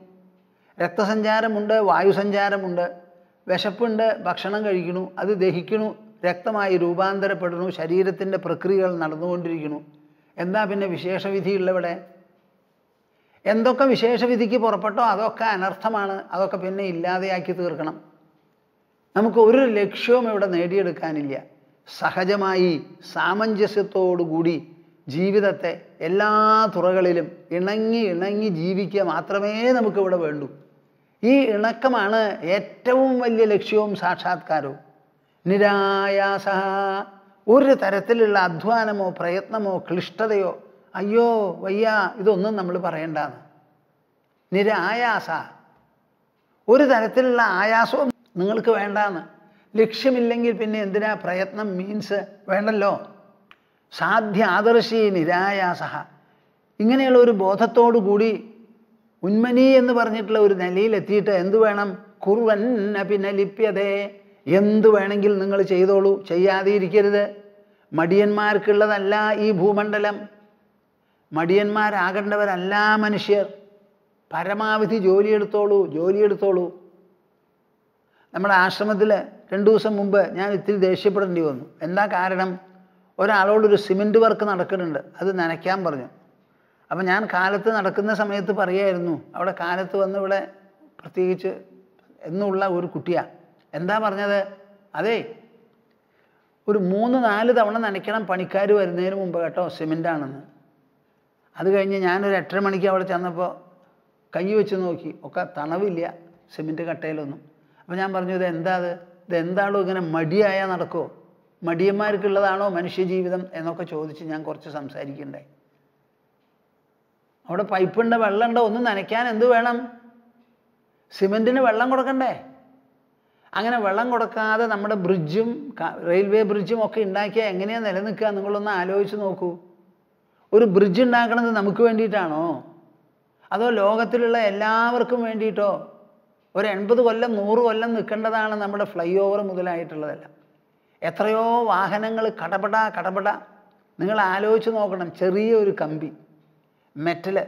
രക്തസഞ്ചാരമുണ്ട് വായുസഞ്ചാരമുണ്ട്. വിശപ്പുണ്ട് ഭക്ഷണം കഴിക്കുന്നു അത് ദഹിക്കുന്നു രക്തമായി രൂപാന്തരപ്പെടുന്നു ശരീരത്തിന്റെ പ്രക്രിയകൾ നടന്നുകൊണ്ടിരിക്കുന്നു. എന്താ പിന്നെ വിശേഷവിധിയുള്ളവിടെ? എന്തൊക്കെ വിശേഷവിധിക്ക് പുറപ്പെട്ടോ അതൊക്കെ അനർത്ഥമാണ് അതൊക്കെ പിന്നെ ഇല്ലാതെയാക്കി തീർക്കണം. നമുക്ക് ഒരു ലക്ഷ്യവും ഇവിടെ നേടിയെടുക്കാനില്ല. സഹജമായി സാമഞ്ജസ്യത്തോടുകൂടി ജീവിതത്തെ എല്ലാ തുറകളിലും ഇണങ്ങി ഇണങ്ങി ജീവിക്കുക മാത്രമേ നമുക്കിവിടെ വേണ്ടൂ. ഈ ഇണക്കമാണ് ഏറ്റവും വലിയ ലക്ഷ്യവും സാക്ഷാത്കാരവും. നിരായാസ ഒരു തരത്തിലുള്ള അധ്വാനമോ പ്രയത്നമോ ക്ലിഷ്ടതയോ അയ്യോ വയ്യ ഇതൊന്നും നമ്മൾ പറയണ്ടാന്ന്. നിരായാസ. ഒരു തരത്തിലുള്ള ആയാസവും നിങ്ങൾക്ക് വേണ്ടാന്ന്. ലക്ഷ്യമില്ലെങ്കിൽ പിന്നെ എന്തിനാ പ്രയത്നം മീൻസ് വേണ്ടല്ലോ. സാധ്യ ആദർശി നിരായാസ. ഇങ്ങനെയുള്ള ഒരു ബോധത്തോടു കൂടി ഉന്മനി എന്ന് പറഞ്ഞിട്ടുള്ള ഒരു നിലയിലെത്തിയിട്ട് എന്തു വേണം? കുറുവൻ അഭിനലിപ്യതേ എന്തു വേണമെങ്കിൽ നിങ്ങൾ ചെയ്തോളൂ. ചെയ്യാതിരിക്കരുത്. മടിയന്മാർക്കുള്ളതല്ല ഈ ഭൂമണ്ഡലം. മടിയന്മാരാകേണ്ടവരല്ല മനുഷ്യർ. പരമാവധി ജോലിയെടുത്തോളൂ ജോലിയെടുത്തോളൂ നമ്മുടെ ആശ്രമത്തിൽ രണ്ടു ദിവസം മുമ്പ് ഞാൻ ഇത്തിരി ദേഷ്യപ്പെടേണ്ടി വന്നു. എന്താ കാരണം? ഒരാളോടൊരു സിമെന്റ് വർക്ക് നടക്കുന്നുണ്ട്. അത് നനയ്ക്കാൻ പറഞ്ഞു. അപ്പം ഞാൻ കാലത്ത് നടക്കുന്ന സമയത്ത് പറയായിരുന്നു. അവിടെ കാലത്ത് വന്ന് ഇവിടെ പ്രത്യേകിച്ച് എന്നുള്ള ഒരു കുട്ടിയാണ് എന്താ പറഞ്ഞത്? അതെ ഒരു മൂന്ന് നാല് തവണ നനയ്ക്കണം പണിക്കാർ വരുന്നതിന് മുമ്പ് കേട്ടോ സിമെന്റാണെന്ന് അത് കഴിഞ്ഞ് ഞാനൊരു എട്ടര മണിക്ക് അവിടെ ചെന്നപ്പോൾ കൈ വെച്ച് നോക്കി. ഒക്കെ തണവില്ല സിമെന്റ് കട്ടയിലൊന്നും. അപ്പോൾ ഞാൻ പറഞ്ഞു ഇത് എന്താ അത്? ഇത് എന്താണോ ഇങ്ങനെ മടിയായ നടക്കുമോ മടിയന്മാർക്കുള്ളതാണോ മനുഷ്യജീവിതം എന്നൊക്കെ ചോദിച്ച് ഞാൻ കുറച്ച് സംസാരിക്കണ്ടേ അവിടെ പൈപ്പുണ്ട് വെള്ളമുണ്ടോ ഒന്ന് നനയ്ക്കാൻ എന്ത് വേണം? സിമെന്റിന് വെള്ളം കൊടുക്കണ്ടേ? അങ്ങനെ വെള്ളം കൊടുക്കാതെ നമ്മുടെ ബ്രിഡ്ജും റെയിൽവേ ബ്രിഡ്ജും ഒക്കെ ഉണ്ടാക്കിയാൽ എങ്ങനെയാണ് നിലനിൽക്കുക നിങ്ങളൊന്ന് ആലോചിച്ച് നോക്കൂ. ഒരു ബ്രിഡ്ജ് ഉണ്ടാക്കണത് നമുക്ക് വേണ്ടിയിട്ടാണോ? അതോ ലോകത്തിലുള്ള എല്ലാവർക്കും വേണ്ടിയിട്ടോ? ഒരു എൺപത് കൊല്ലം നൂറ് കൊല്ലം നിൽക്കേണ്ടതാണ് നമ്മുടെ ഫ്ലൈ ഓവർ മുതലായിട്ടുള്ളതെല്ലാം. എത്രയോ വാഹനങ്ങൾ കടപട കടപട. നിങ്ങൾ ആലോചിച്ച് നോക്കണം ചെറിയ ഒരു കമ്പി. മെറ്റൽ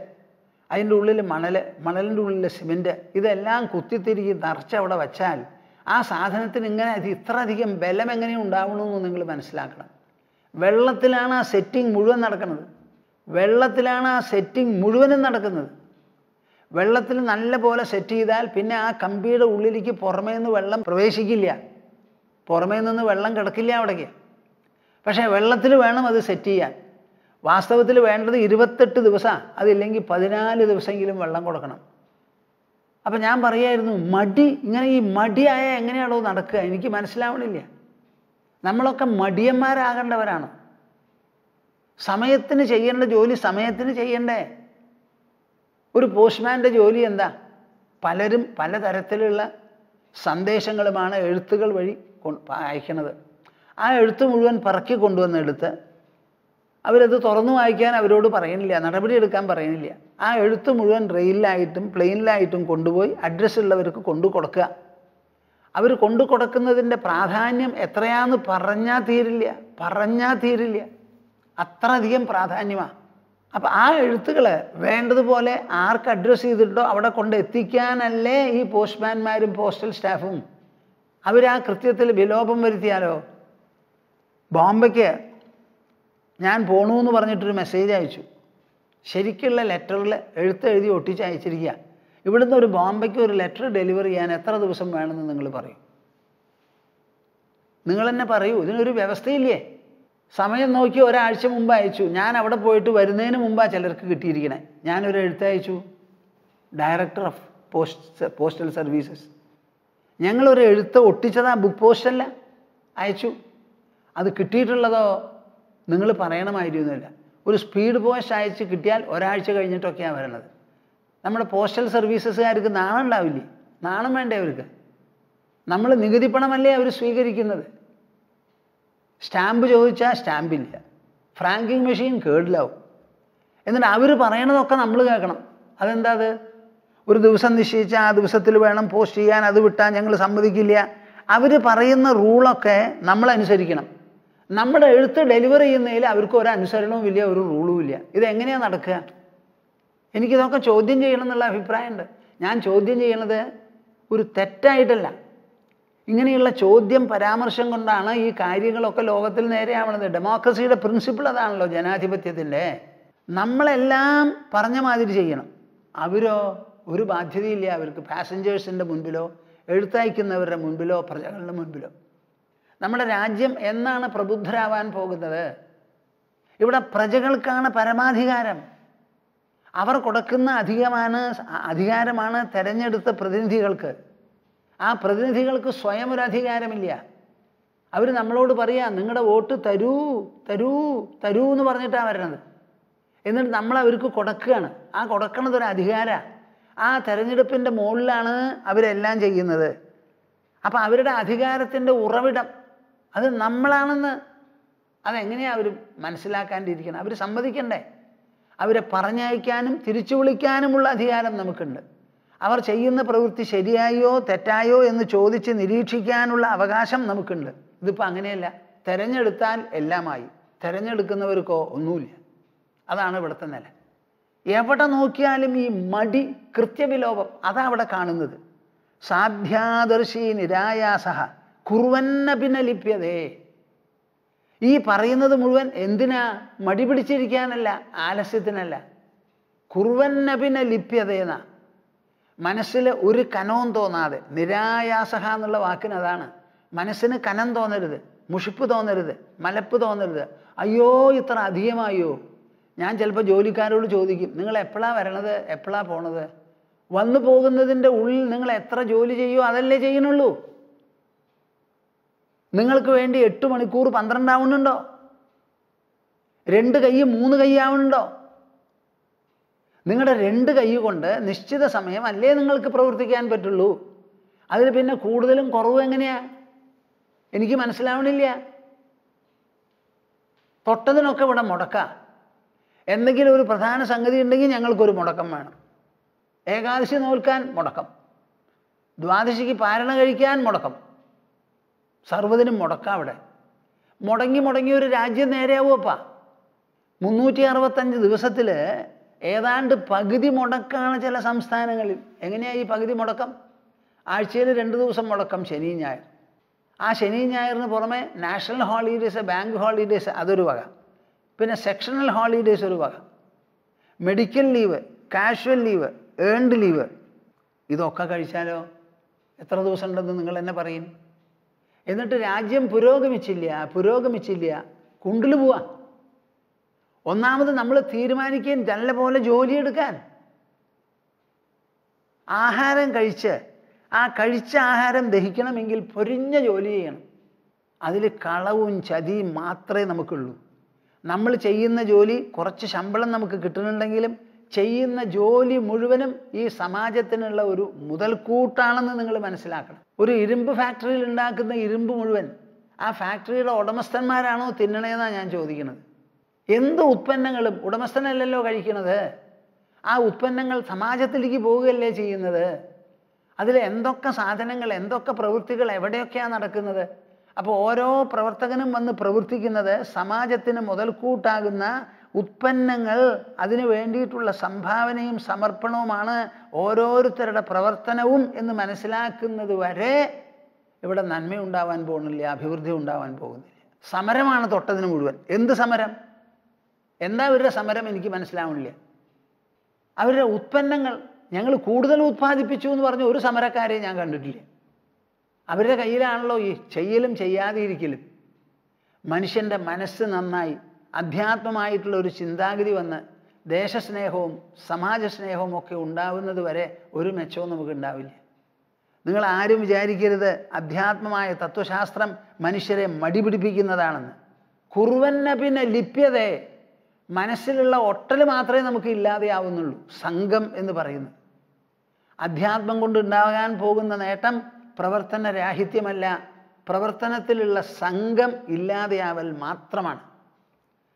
അതിന്റെ ഉള്ളിൽ മണൽ മണലിന്റെ ഉള്ളിൽ സിമെന്റ്. ഇതെല്ലാം കുത്തിത്തിരികി നിറച്ച് അവിടെ വച്ചാൽ ആ സാധനത്തിന് ഇങ്ങനെ ഇത്രയധികം ബലം എങ്ങനെ ഉണ്ടാവണമെന്ന് നിങ്ങൾ മനസ്സിലാക്കണം. വെള്ളത്തിലാണ് ആ സെറ്റിംഗ് മുഴുവൻ നടക്കുന്നത്. വെള്ളത്തിലാണ് ആ സെറ്റിംഗ് മുഴുവനും നടക്കുന്നത്. വെള്ളത്തിൽ നല്ല പോലെ സെറ്റ് ചെയ്താൽ പിന്നെ ആ കമ്പിയുടെ ഉള്ളിലേക്ക് പുറമേ നിന്ന് വെള്ളം പ്രവേശിക്കില്ല. പുറമേ നിന്ന് വെള്ളം കിടക്കില്ല അവിടേക്ക്. പക്ഷേ വെള്ളത്തിൽ വേണം അത് സെറ്റ് ചെയ്യാൻ. വാസ്തവത്തിൽ വേണ്ടത് ഇരുപത്തെട്ട് ദിവസമാണ്. അതില്ലെങ്കിൽ പതിനാല് ദിവസമെങ്കിലും വെള്ളം കൊടുക്കണം. അപ്പം ഞാൻ പറയായിരുന്നു മടി ഇങ്ങനെ ഈ മടിയായ എങ്ങനെയാണോ നടക്കുക? എനിക്ക് മനസ്സിലാവണില്ല. നമ്മളൊക്കെ മടിയന്മാരാകേണ്ടവരാണ്. സമയത്തിന് ചെയ്യേണ്ട ജോലി സമയത്തിന് ചെയ്യണ്ടേ. ഒരു പോസ്റ്റ്മാന്റെ ജോലി എന്താ? പലരും പലതരത്തിലുള്ള സന്ദേശങ്ങളുമാണ് എഴുത്തുകൾ വഴി അയക്കണത്. ആ എഴുത്ത് മുഴുവൻ പറക്കി കൊണ്ടുവന്നെടുത്ത് അവരത് തുറന്നു വായിക്കാൻ അവരോട് പറയുന്നില്ല നടപടി എടുക്കാൻ പറയുന്നില്ല. ആ എഴുത്ത് മുഴുവൻ റെയിലിലായിട്ടും പ്ലെയിനിലായിട്ടും കൊണ്ടുപോയി അഡ്രസ്സ് ഉള്ളവർക്ക് കൊണ്ടു കൊടുക്കുക. അവർ കൊണ്ടു കൊടുക്കുന്നതിന്റെ പ്രാധാന്യം എത്രയാന്ന് പറഞ്ഞാൽ തീരില്ല പറഞ്ഞാൽ തീരില്ല. അത്രയധികം പ്രാധാന്യമാണ് അപ്പം ആ എഴുത്തുകൾ വേണ്ടതുപോലെ ആർക്ക് അഡ്രസ്സ് ചെയ്തിട്ടോ അവിടെ കൊണ്ട് എത്തിക്കാനല്ലേ ഈ പോസ്റ്റ്മാൻമാരും പോസ്റ്റൽ സ്റ്റാഫും അവർ ആ കൃത്യത്തിൽ വിലോപം വരുത്തിയാലോ? ബോംബെക്ക് ഞാൻ പോണു എന്ന് പറഞ്ഞിട്ടൊരു മെസ്സേജ് അയച്ചു. ശരിക്കുള്ള ലെറ്ററിൽ എഴുത്ത് എഴുതി ഒട്ടിച്ച് അയച്ചിരിക്കുക ഇവിടുന്ന് ഒരു ബോംബെക്ക് ഒരു ലെറ്റർ ഡെലിവറി ചെയ്യാൻ എത്ര ദിവസം വേണമെന്ന് നിങ്ങൾ പറയും. നിങ്ങൾ തന്നെ പറയൂ ഇതിനൊരു വ്യവസ്ഥയില്ലേ? സമയം നോക്കി ഒരാഴ്ച മുമ്പ് അയച്ചു. ഞാൻ അവിടെ പോയിട്ട് വരുന്നതിന് മുമ്പാണ് ചിലർക്ക് കിട്ടിയിരിക്കണേ. ഞാനൊരു എഴുത്ത് അയച്ചു. Director of post postal services ഞങ്ങളൊരു എഴുത്ത് ഒട്ടിച്ചതാ ബുക്ക് പോസ്റ്റല്ല അയച്ചു. അത് കിട്ടിയിട്ടുള്ളതോ? നിങ്ങൾ പറയണമായിരുന്നില്ല ഒരു സ്പീഡ് പോസ്റ്റ് അയച്ച് കിട്ടിയാൽ ഒരാഴ്ച കഴിഞ്ഞിട്ടൊക്കെയാണ് വരണത്. നമ്മുടെ പോസ്റ്റൽ സർവീസസുകാർക്ക് നാണം ഉണ്ടാവില്ലേ? നാണം വേണ്ടേ അവർക്ക്? നമ്മൾ നികുതി പണമല്ലേ അവർ സ്വീകരിക്കുന്നത്? സ്റ്റാമ്പ് ചോദിച്ചാൽ സ്റ്റാമ്പില്ല. ഫ്രാങ്കിങ് മെഷീൻ കേടിലാവും. എന്നിട്ട് അവർ പറയണതൊക്കെ നമ്മൾ കേൾക്കണം. അതെന്താ അത്? ഒരു ദിവസം നിശ്ചയിച്ച ആ ദിവസത്തിൽ വേണം പോസ്റ്റ് ചെയ്യാൻ അത് വിട്ടാൽ ഞങ്ങൾ സമ്മതിക്കില്ല. അവർ പറയുന്ന റൂളൊക്കെ നമ്മൾ അനുസരിക്കണം നമ്മുടെ എഴുത്ത് ഡെലിവറി ചെയ്യുന്നതിൽ അവർക്ക് ഒരു അനുസരണവും ഇല്ല ഒരു റൂളും ഇല്ല. ഇതെങ്ങനെയാണ് നടക്കുക? എനിക്കിതൊക്കെ ചോദ്യം ചെയ്യണം എന്നുള്ള അഭിപ്രായമുണ്ട്. ഞാൻ ചോദ്യം ചെയ്യണത് ഒരു തെറ്റായിട്ടല്ല. ഇങ്ങനെയുള്ള ചോദ്യം പരാമർശം കൊണ്ടാണ് ഈ കാര്യങ്ങളൊക്കെ ലോകത്തിൽ നേരെയാവണത്. ഡെമോക്രസിയുടെ പ്രിൻസിപ്പിൾ അതാണല്ലോ ജനാധിപത്യത്തിന്റെ. നമ്മളെല്ലാം പറഞ്ഞ മാതിരി ചെയ്യണം. അവരോ ഒരു ബാധ്യതയില്ല. അവർക്ക് പാസഞ്ചേഴ്സിന്റെ മുൻപിലോ എഴുത്തയക്കുന്നവരുടെ മുൻപിലോ പ്രജകളുടെ മുൻപിലോ. നമ്മുടെ രാജ്യം എന്നാണ് പ്രബുദ്ധരാവാൻ പോകുന്നത്? ഇവിടെ പ്രജകൾക്കാണ് പരമാധികാരം. അവർ കൊടുക്കുന്ന അധികമാണ് അധികാരമാണ് തെരഞ്ഞെടുത്ത പ്രതിനിധികൾക്ക്. ആ പ്രതിനിധികൾക്ക് സ്വയം ഒരു അധികാരമില്ല. അവർ നമ്മളോട് പറയാ നിങ്ങളുടെ വോട്ട് തരൂ തരൂ തരൂ എന്ന് പറഞ്ഞിട്ടാണ് വരണത്. എന്നിട്ട് നമ്മൾ അവർക്ക് കൊടുക്കുകയാണ്. ആ കൊടുക്കണത് ഒരു അധികാരമാണ് ആ തെരഞ്ഞെടുപ്പിന്റെ മുകളിലാണ് അവരെല്ലാം ചെയ്യുന്നത്. അപ്പം അവരുടെ അധികാരത്തിന്റെ ഉറവിടം അത് നമ്മളാണെന്ന് അതെങ്ങനെയാണ് അവർ മനസ്സിലാക്കാണ്ടിരിക്കണം? അവർ സമ്മതിക്കണ്ടേ? അവരെ പറഞ്ഞയക്കാനും തിരിച്ചു വിളിക്കാനുമുള്ള അധികാരം നമുക്കുണ്ട്. അവർ ചെയ്യുന്ന പ്രവൃത്തി ശരിയായോ തെറ്റായോ എന്ന് ചോദിച്ച് നിരീക്ഷിക്കാനുള്ള അവകാശം നമുക്കുണ്ട്. ഇതിപ്പോൾ അങ്ങനെയല്ല. തെരഞ്ഞെടുത്താൽ എല്ലാമായി. തെരഞ്ഞെടുക്കുന്നവർക്കോ ഒന്നുമില്ല. അതാണ് ഇവിടുത്തെ നില. എവിടെ നോക്കിയാലും ഈ മടി കൃത്യവിലോപം അതാ അവിടെ കാണുന്നത്. സാധ്യാദർശി നിരായാസഹ. കുറുവന്ന പിന്നെ ലിപ്യതേ ഈ പറയുന്നത് മുഴുവൻ എന്തിനാ? മടി പിടിച്ചിരിക്കാനല്ല ആലസ്യത്തിനല്ല. കുറുവന്ന പിന്നെ ലിപ്യതേന മനസ്സിൽ ഒരു കനവും തോന്നാതെ നിരായാസഹ എന്നുള്ള വാക്കിന് അതാണ്. മനസ്സിന് കനം തോന്നരുത് മുഷിപ്പ് തോന്നരുത് മലപ്പ് തോന്നരുത്. അയ്യോ ഇത്ര അധികമായോ? ഞാൻ ചിലപ്പോൾ ജോലിക്കാരോട് ചോദിക്കും നിങ്ങൾ എപ്പോഴാണ് വരണത്? എപ്പോഴാണ് പോണത്? വന്നു പോകുന്നതിന്റെ ഉള്ളിൽ നിങ്ങൾ എത്ര ജോലി ചെയ്യുമോ അതല്ലേ ചെയ്യണുള്ളൂ നിങ്ങൾക്ക് വേണ്ടി എട്ട് മണിക്കൂർ പന്ത്രണ്ടാവുന്നുണ്ടോ? രണ്ട് കൈ മൂന്ന് കൈ ആവുന്നുണ്ടോ? നിങ്ങളുടെ രണ്ട് കൈ കൊണ്ട് നിശ്ചിത സമയം അല്ലേ നിങ്ങൾക്ക് പ്രവർത്തിക്കാൻ പറ്റുള്ളൂ? അതിൽ പിന്നെ കൂടുതലും കുറവും എങ്ങനെയാ? എനിക്ക് മനസ്സിലാവണില്ല. തൊട്ടതിനൊക്കെ ഇവിടെ മുടക്കാം. എന്തെങ്കിലും ഒരു പ്രധാന സംഗതി ഉണ്ടെങ്കിൽ ഞങ്ങൾക്കൊരു മുടക്കം വേണം. ഏകാദശി നോൽക്കാൻ മുടക്കം. ദ്വാദശിക്ക് പാരണ കഴിക്കാൻ മുടക്കം. സർവതിനും മുടക്കാം അവിടെ. മുടങ്ങി മുടങ്ങി ഒരു രാജ്യം നേരെയാവുമപ്പാ മുന്നൂറ്റി അറുപത്തഞ്ച് ദിവസത്തിൽ ഏതാണ്ട് പകുതി മുടക്കാണ് ചില സംസ്ഥാനങ്ങളിൽ. എങ്ങനെയാണ് ഈ പകുതി മുടക്കം? ആഴ്ചയിൽ രണ്ട് ദിവസം മുടക്കം ശനി ഞായർ ആ ശനി ഞായറിന് പുറമെ നാഷണൽ ഹോളിഡേയ്സ് ബാങ്ക് ഹോളിഡേയ്സ് അതൊരു വക. പിന്നെ സെക്ഷണൽ ഹോളിഡേയ്സ് ഒരു വക. Medical leave casual leave earned leave. ഇതൊക്കെ കഴിച്ചാലോ? എത്ര ദിവസം ഉണ്ടെന്ന് നിങ്ങൾ എന്നെ പറയും. എന്നിട്ട് രാജ്യം പുരോഗമിച്ചില്ല പുരോഗമിച്ചില്ല. കുണ്ടിൽ പോവാ. ഒന്നാമത് നമ്മൾ തീരുമാനിക്കുകയും നല്ലപോലെ ജോലിയെടുക്കാൻ. ആഹാരം കഴിച്ച് ആ കഴിച്ച ആഹാരം ദഹിക്കണമെങ്കിൽ പൊരിഞ്ഞ ജോലി ചെയ്യണം. അതിൽ കളവും ചതിയും മാത്രമേ നമുക്കുള്ളൂ. നമ്മൾ ചെയ്യുന്ന ജോലി കുറച്ച് ശമ്പളം നമുക്ക് കിട്ടുന്നുണ്ടെങ്കിലും ചെയ്യുന്ന ജോലി മുഴുവനും ഈ സമാജത്തിനുള്ള ഒരു മുതൽക്കൂട്ടാണെന്ന് നിങ്ങൾ മനസ്സിലാക്കണം. ഒരു ഇരുമ്പ് ഫാക്ടറിയിൽ ഉണ്ടാക്കുന്ന ഇരുമ്പ് മുഴുവൻ ആ ഫാക്ടറിയുടെ ഉടമസ്ഥന്മാരാണോ തിന്നണേന്നാണ് ഞാൻ ചോദിക്കുന്നത്. എന്ത് ഉത്പന്നങ്ങളും ഉടമസ്ഥനല്ലല്ലോ കഴിക്കുന്നത്. ആ ഉത്പന്നങ്ങൾ സമാജത്തിലേക്ക് പോവുകയല്ലേ ചെയ്യുന്നത്. അതിൽ എന്തൊക്കെ സാധനങ്ങൾ എന്തൊക്കെ പ്രവൃത്തികൾ എവിടെയൊക്കെയാണ് നടക്കുന്നത്. അപ്പോൾ ഓരോ പ്രവർത്തകനും വന്ന് പ്രവർത്തിക്കുന്നത് സമാജത്തിന് മുതൽക്കൂട്ടാകുന്ന ഉത്പന്നങ്ങൾ അതിനു വേണ്ടിയിട്ടുള്ള സംഭാവനയും സമർപ്പണവുമാണ് ഓരോരുത്തരുടെ പ്രവർത്തനവും എന്ന് മനസ്സിലാക്കുന്നത് വരെ ഇവിടെ നന്മയുണ്ടാവാൻ പോകുന്നില്ല അഭിവൃദ്ധി ഉണ്ടാവാൻ പോകുന്നില്ല. സമരമാണ് തൊട്ടതിന് മുഴുവൻ. എന്ത് സമരം? എന്താ അവരുടെ സമരം എനിക്ക് മനസ്സിലാവണില്ല അവരുടെ ഉത്പന്നങ്ങൾ ഞങ്ങൾ കൂടുതൽ ഉത്പാദിപ്പിച്ചു എന്ന് പറഞ്ഞ ഒരു സമരക്കാരെ ഞാൻ കണ്ടിട്ടില്ല. അവരുടെ കയ്യിലാണല്ലോ ഈ ചെയ്യലും ചെയ്യാതെ ഇരിക്കലും മനുഷ്യന്റെ മനസ്സ് നന്നായി അധ്യാത്മമായിട്ടുള്ള ഒരു ചിന്താഗതി വന്ന് ദേശസ്നേഹവും സമാജസ്നേഹവും ഒക്കെ ഉണ്ടാവുന്നത് വരെ ഒരു മെച്ചവും നമുക്ക് ഉണ്ടാവില്ല. നിങ്ങൾ ആരും വിചാരിക്കരുത് അധ്യാത്മമായ തത്വശാസ്ത്രം മനുഷ്യരെ മടിപിടിപ്പിക്കുന്നതാണെന്ന്. കുറുവന്ന പിന്നെ ലിപ്യതേ മനസ്സിലുള്ള ഒട്ടൽ മാത്രമേ നമുക്ക് ഇല്ലാതെയാവുന്നുള്ളൂ സംഘം എന്ന് പറയുന്നു അധ്യാത്മം കൊണ്ട് ഉണ്ടാകാൻ പോകുന്ന നേട്ടം പ്രവർത്തന രാഹിത്യമല്ല പ്രവർത്തനത്തിലുള്ള സംഘം ഇല്ലാതെയാവൽ മാത്രമാണ്.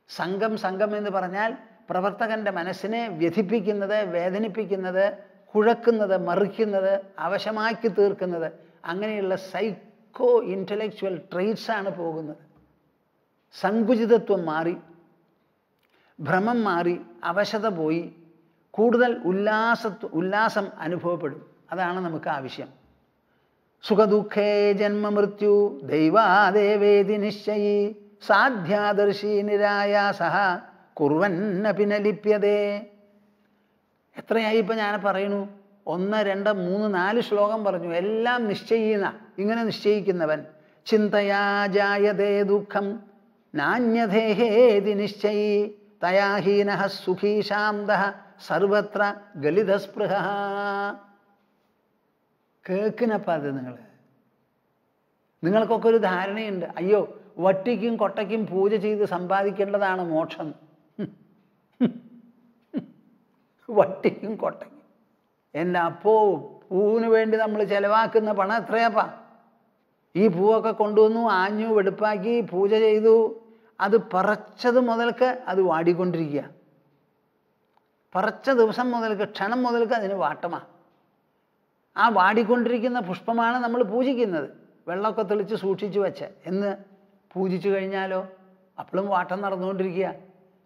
സംഘം സംഘം എന്ന് പറഞ്ഞാൽ പ്രവർത്തകന്റെ മനസ്സിനെ വ്യഥിപ്പിക്കുന്നത് വേദനിപ്പിക്കുന്നത് കുഴക്കുന്നത് മറിക്കുന്നത് അവശമാക്കി തീർക്കുന്നത്. അങ്ങനെയുള്ള സൈക്കോ ഇന്റലക്ച്വൽ ട്രെയ്റ്റ്സാണ് പോകുന്നത്. സങ്കുചിതത്വം മാറി ഭ്രമം മാറി അവശത പോയി കൂടുതൽ ഉല്ലാസ ഉല്ലാസം അനുഭവപ്പെടും. അതാണ് നമുക്ക് ആവശ്യം. സുഖദുഃഖേ ജന്മമൃത്യു ദൈവാദേവേതി നിശ്ചയി. സാധ്യാദർശി നിരായാസ കുറുവന്നപിന ലിപ്യതേ എത്രയായി ഇപ്പം ഞാൻ പറയുന്നു? ഒന്ന് രണ്ട് മൂന്ന് നാല് ശ്ലോകം പറഞ്ഞു. എല്ലാം നിശ്ചയിക്കുന്ന ഇങ്ങനെ നിശ്ചയിക്കുന്നവൻ. ചിന്തയാ ജായതേ ദുഃഖം നാണ്യധേഹേതി നിശ്ചയി തയാഹീന സുഖീ ശാന്ത സർവത്ര ഗലിതസ്പൃഹ. കേൾക്കിനപ്പം അത് നിങ്ങൾ നിങ്ങൾക്കൊക്കെ ഒരു ധാരണയുണ്ട്. അയ്യോ വട്ടിക്കും കൊട്ടയ്ക്കും പൂജ ചെയ്ത് സമ്പാദിക്കേണ്ടതാണ് മോക്ഷം. വട്ടിക്കും കൊട്ടയ്ക്കും. എന്റെ അപ്പോ പൂവിന് വേണ്ടി നമ്മൾ ചിലവാക്കുന്ന പണം എത്രയാപ്പാ? ഈ പൂവൊക്കെ കൊണ്ടുവന്നു ആഞ്ഞു വെടുപ്പാക്കി പൂജ ചെയ്തു. അത് പറച്ചത് മുതൽക്ക് അത് വാടിക്കൊണ്ടിരിക്കുക. പറച്ച ദിവസം മുതൽക്ക് ക്ഷണം മുതൽക്ക് അതിന് വാട്ടമാ. ആ വാടിക്കൊണ്ടിരിക്കുന്ന പുഷ്പമാണ് നമ്മൾ പൂജിക്കുന്നത്. വെള്ളമൊക്കെ തെളിച്ച് സൂക്ഷിച്ചു വെച്ച്. എന്ന് പൂജിച്ചു കഴിഞ്ഞാലോ? അപ്പോഴും വാട്ടം നടന്നുകൊണ്ടിരിക്കുക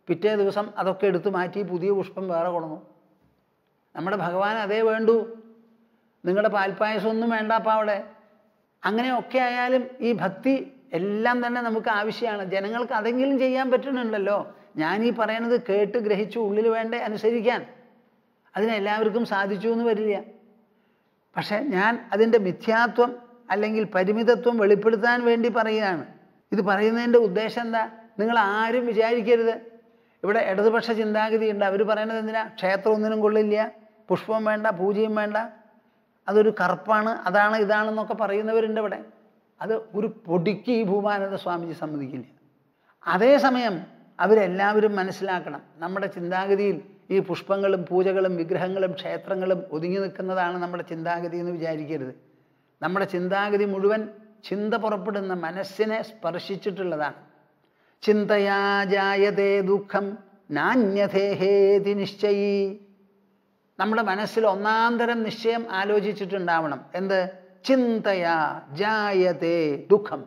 പിറ്റേ ദിവസം അതൊക്കെ എടുത്തു മാറ്റി പുതിയ പുഷ്പം വേറെ കൊണന്നു നമ്മുടെ ഭഗവാൻ അതേ വേണ്ടു. നിങ്ങളുടെ പാൽപ്പായസമൊന്നും വേണ്ടപ്പോൾ അവിടെ. അങ്ങനെയൊക്കെ ആയാലും ഈ ഭക്തി എല്ലാം തന്നെ നമുക്ക് ആവശ്യമാണ്. ജനങ്ങൾക്ക് അതെങ്കിലും ചെയ്യാൻ പറ്റുന്നുണ്ടല്ലോ. ഞാൻ ഈ പറയണത് കേട്ട് ഗ്രഹിച്ച് ഉള്ളിൽ വേണ്ട അനുസരിക്കാൻ. അതിനെല്ലാവർക്കും സാധിച്ചു എന്ന് വരില്ല. പക്ഷേ ഞാൻ അതിന്റെ മിഥ്യാത്വം അല്ലെങ്കിൽ പരിമിതത്വം വെളിപ്പെടുത്താൻ വേണ്ടി പറയുകയാണ്. ഇത് പറയുന്നതിന്റെ ഉദ്ദേശം എന്താ? നിങ്ങൾ ആരും വിചാരിക്കരുത്. ഇവിടെ ഇടതുപക്ഷ ചിന്താഗതി ഉണ്ട്. അവർ പറയുന്നത് എന്തിനാ? ക്ഷേത്രം ഒന്നിനും കൊള്ളില്ല പുഷ്പം വേണ്ട പൂജയും വേണ്ട. അതൊരു കറുപ്പാണ് അതാണ് ഇതാണെന്നൊക്കെ പറയുന്നവരുണ്ട് ഇവിടെ. അത് ഒരു പൊടിക്ക് ഈ ഭൂമാനന്ദ സ്വാമിജി സമ്മതിക്കില്ല. അതേസമയം അവരെല്ലാവരും മനസ്സിലാക്കണം. നമ്മുടെ ചിന്താഗതിയിൽ ഈ പുഷ്പങ്ങളും പൂജകളും വിഗ്രഹങ്ങളും ക്ഷേത്രങ്ങളും ഒതുങ്ങി നിൽക്കുന്നതാണ് നമ്മുടെ ചിന്താഗതി എന്ന് വിചാരിക്കരുത്. നമ്മുടെ ചിന്താഗതി മുഴുവൻ ചിന്ത പുറപ്പെടുന്ന മനസ്സിനെ സ്പർശിച്ചിട്ടുള്ളതാണ്. ചിന്തയാ ജായതേ ദുഃഖം നാന്യഥേഹേതി നിശ്ചയി. നമ്മുടെ മനസ്സിൽ ഒന്നാന്തരം തരം നിശ്ചയം ആലോചിച്ചിട്ടുണ്ടാവണം. എന്ത്? ചിന്തയാ ജായതേ ദുഃഖം.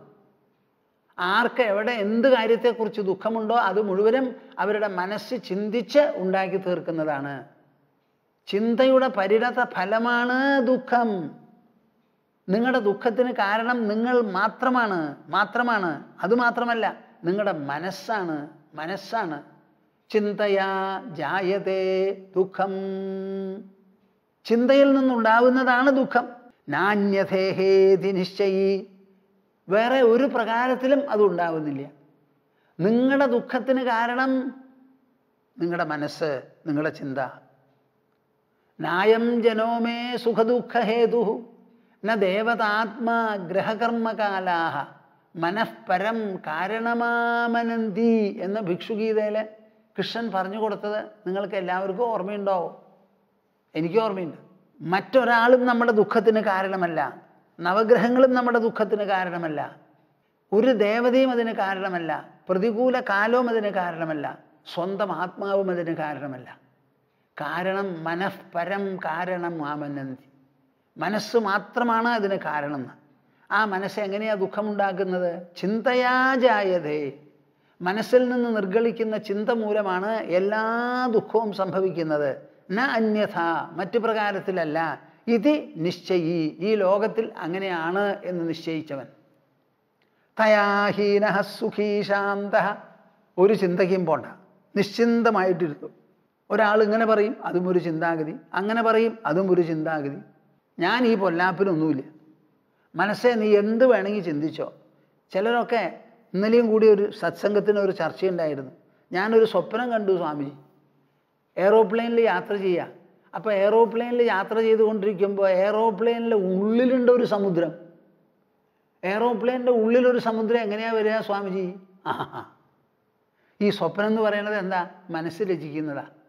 ആർക്ക് എവിടെ എന്ത് കാര്യത്തെക്കുറിച്ച് ദുഃഖമുണ്ടോ അത് മുഴുവനും അവരുടെ മനസ്സ് ചിന്തിച്ച് ഉണ്ടാക്കി തീർക്കുന്നതാണ്. ചിന്തയുടെ പരിണത ഫലമാണ് ദുഃഖം. നിങ്ങളുടെ ദുഃഖത്തിന് കാരണം നിങ്ങൾ മാത്രമാണ് മാത്രമാണ്. അതുമാത്രമല്ല നിങ്ങളുടെ മനസ്സാണ് മനസ്സാണ്. ചിന്തയാ ജായതേ ദുഃഖം. ചിന്തയിൽ നിന്നുണ്ടാവുന്നതാണ് ദുഃഖം. നാണ്യഥേഹേതി നിശ്ചയി. വേറെ ഒരു പ്രകാരത്തിലും അത് ഉണ്ടാവുന്നില്ല. നിങ്ങളുടെ ദുഃഖത്തിന് കാരണം നിങ്ങളുടെ മനസ്സ് നിങ്ങളുടെ ചിന്ത. നായം ജനോമേ സുഖദുഃഖ സുഖദുഃഖഹേതു ന ദേവതാത്മാ ഗ്രഹകർമ്മകാലാഹ മനഃപരം കാരണമാമനന്തി എന്ന ഭിക്ഷുഗീതയിലെ കൃഷ്ണൻ പറഞ്ഞു കൊടുത്തത് നിങ്ങൾക്ക് എല്ലാവർക്കും ഓർമ്മയുണ്ടാവും. എനിക്ക് ഓർമ്മയുണ്ട്. മറ്റൊരാളും നമ്മുടെ ദുഃഖത്തിന് കാരണമല്ല. നവഗ്രഹങ്ങളും നമ്മുടെ ദുഃഖത്തിന് കാരണമല്ല. ഒരു ദേവതയും അതിന് കാരണമല്ല. പ്രതികൂല കാലവും അതിന് കാരണമല്ല. സ്വന്തം ആത്മാവും അതിന് കാരണമല്ല. കാരണം മനഃപരം കാരണം ആമനന്തി മനസ്സ് മാത്രമാണ് അതിന് കാരണം ആ മനസ്സ് എങ്ങനെയാ ദുഃഖമുണ്ടാക്കുന്നത്? ചിന്തയാജായതേ. മനസ്സിൽ നിന്ന് നിർഗളിക്കുന്ന ചിന്ത മൂലമാണ് എല്ലാ ദുഃഖവും സംഭവിക്കുന്നത്. ന അന്യഥ മറ്റു പ്രകാരത്തിലല്ല. ഇത് നിശ്ചയി. ഈ ലോകത്തിൽ അങ്ങനെയാണ് എന്ന് നിശ്ചയിച്ചവൻ. തയാഹീന സുഖീ ശാന്ത. ഒരു ചിന്തയ്ക്കും പോണ്ട. നിശ്ചിന്തമായിട്ടിരുന്നു. ഒരാൾ ഇങ്ങനെ പറയും അതും ഒരു ചിന്താഗതി. അങ്ങനെ പറയും അതും ഒരു ചിന്താഗതി. ഞാൻ ഈ പൊല്ലാപ്പിലൊന്നുമില്ല. മനസ്സെ നീ എന്ത് വേണമെങ്കിൽ ചിന്തിച്ചോ. ചിലരൊക്കെ ഇന്നലെയും കൂടി ഒരു സത്സംഗത്തിന് ഒരു ചർച്ചയുണ്ടായിരുന്നു. ഞാനൊരു സ്വപ്നം കണ്ടു സ്വാമിജി എയറോപ്ലെയിനിൽ യാത്ര ചെയ്യുക അപ്പോൾ എയറോപ്ലെയിനിൽ യാത്ര ചെയ്തുകൊണ്ടിരിക്കുമ്പോൾ എയറോപ്ലെയിനിന്റെ ഉള്ളിലുണ്ട് ഒരു സമുദ്രം. എയറോപ്ലെയിനിന്റെ ഉള്ളിലൊരു സമുദ്രം എങ്ങനെയാണ് വരിക സ്വാമിജി? ആ ഈ സ്വപ്നം എന്ന് പറയുന്നത് എന്താ? മനസ്സിൽ രചിക്കുന്നതാണ്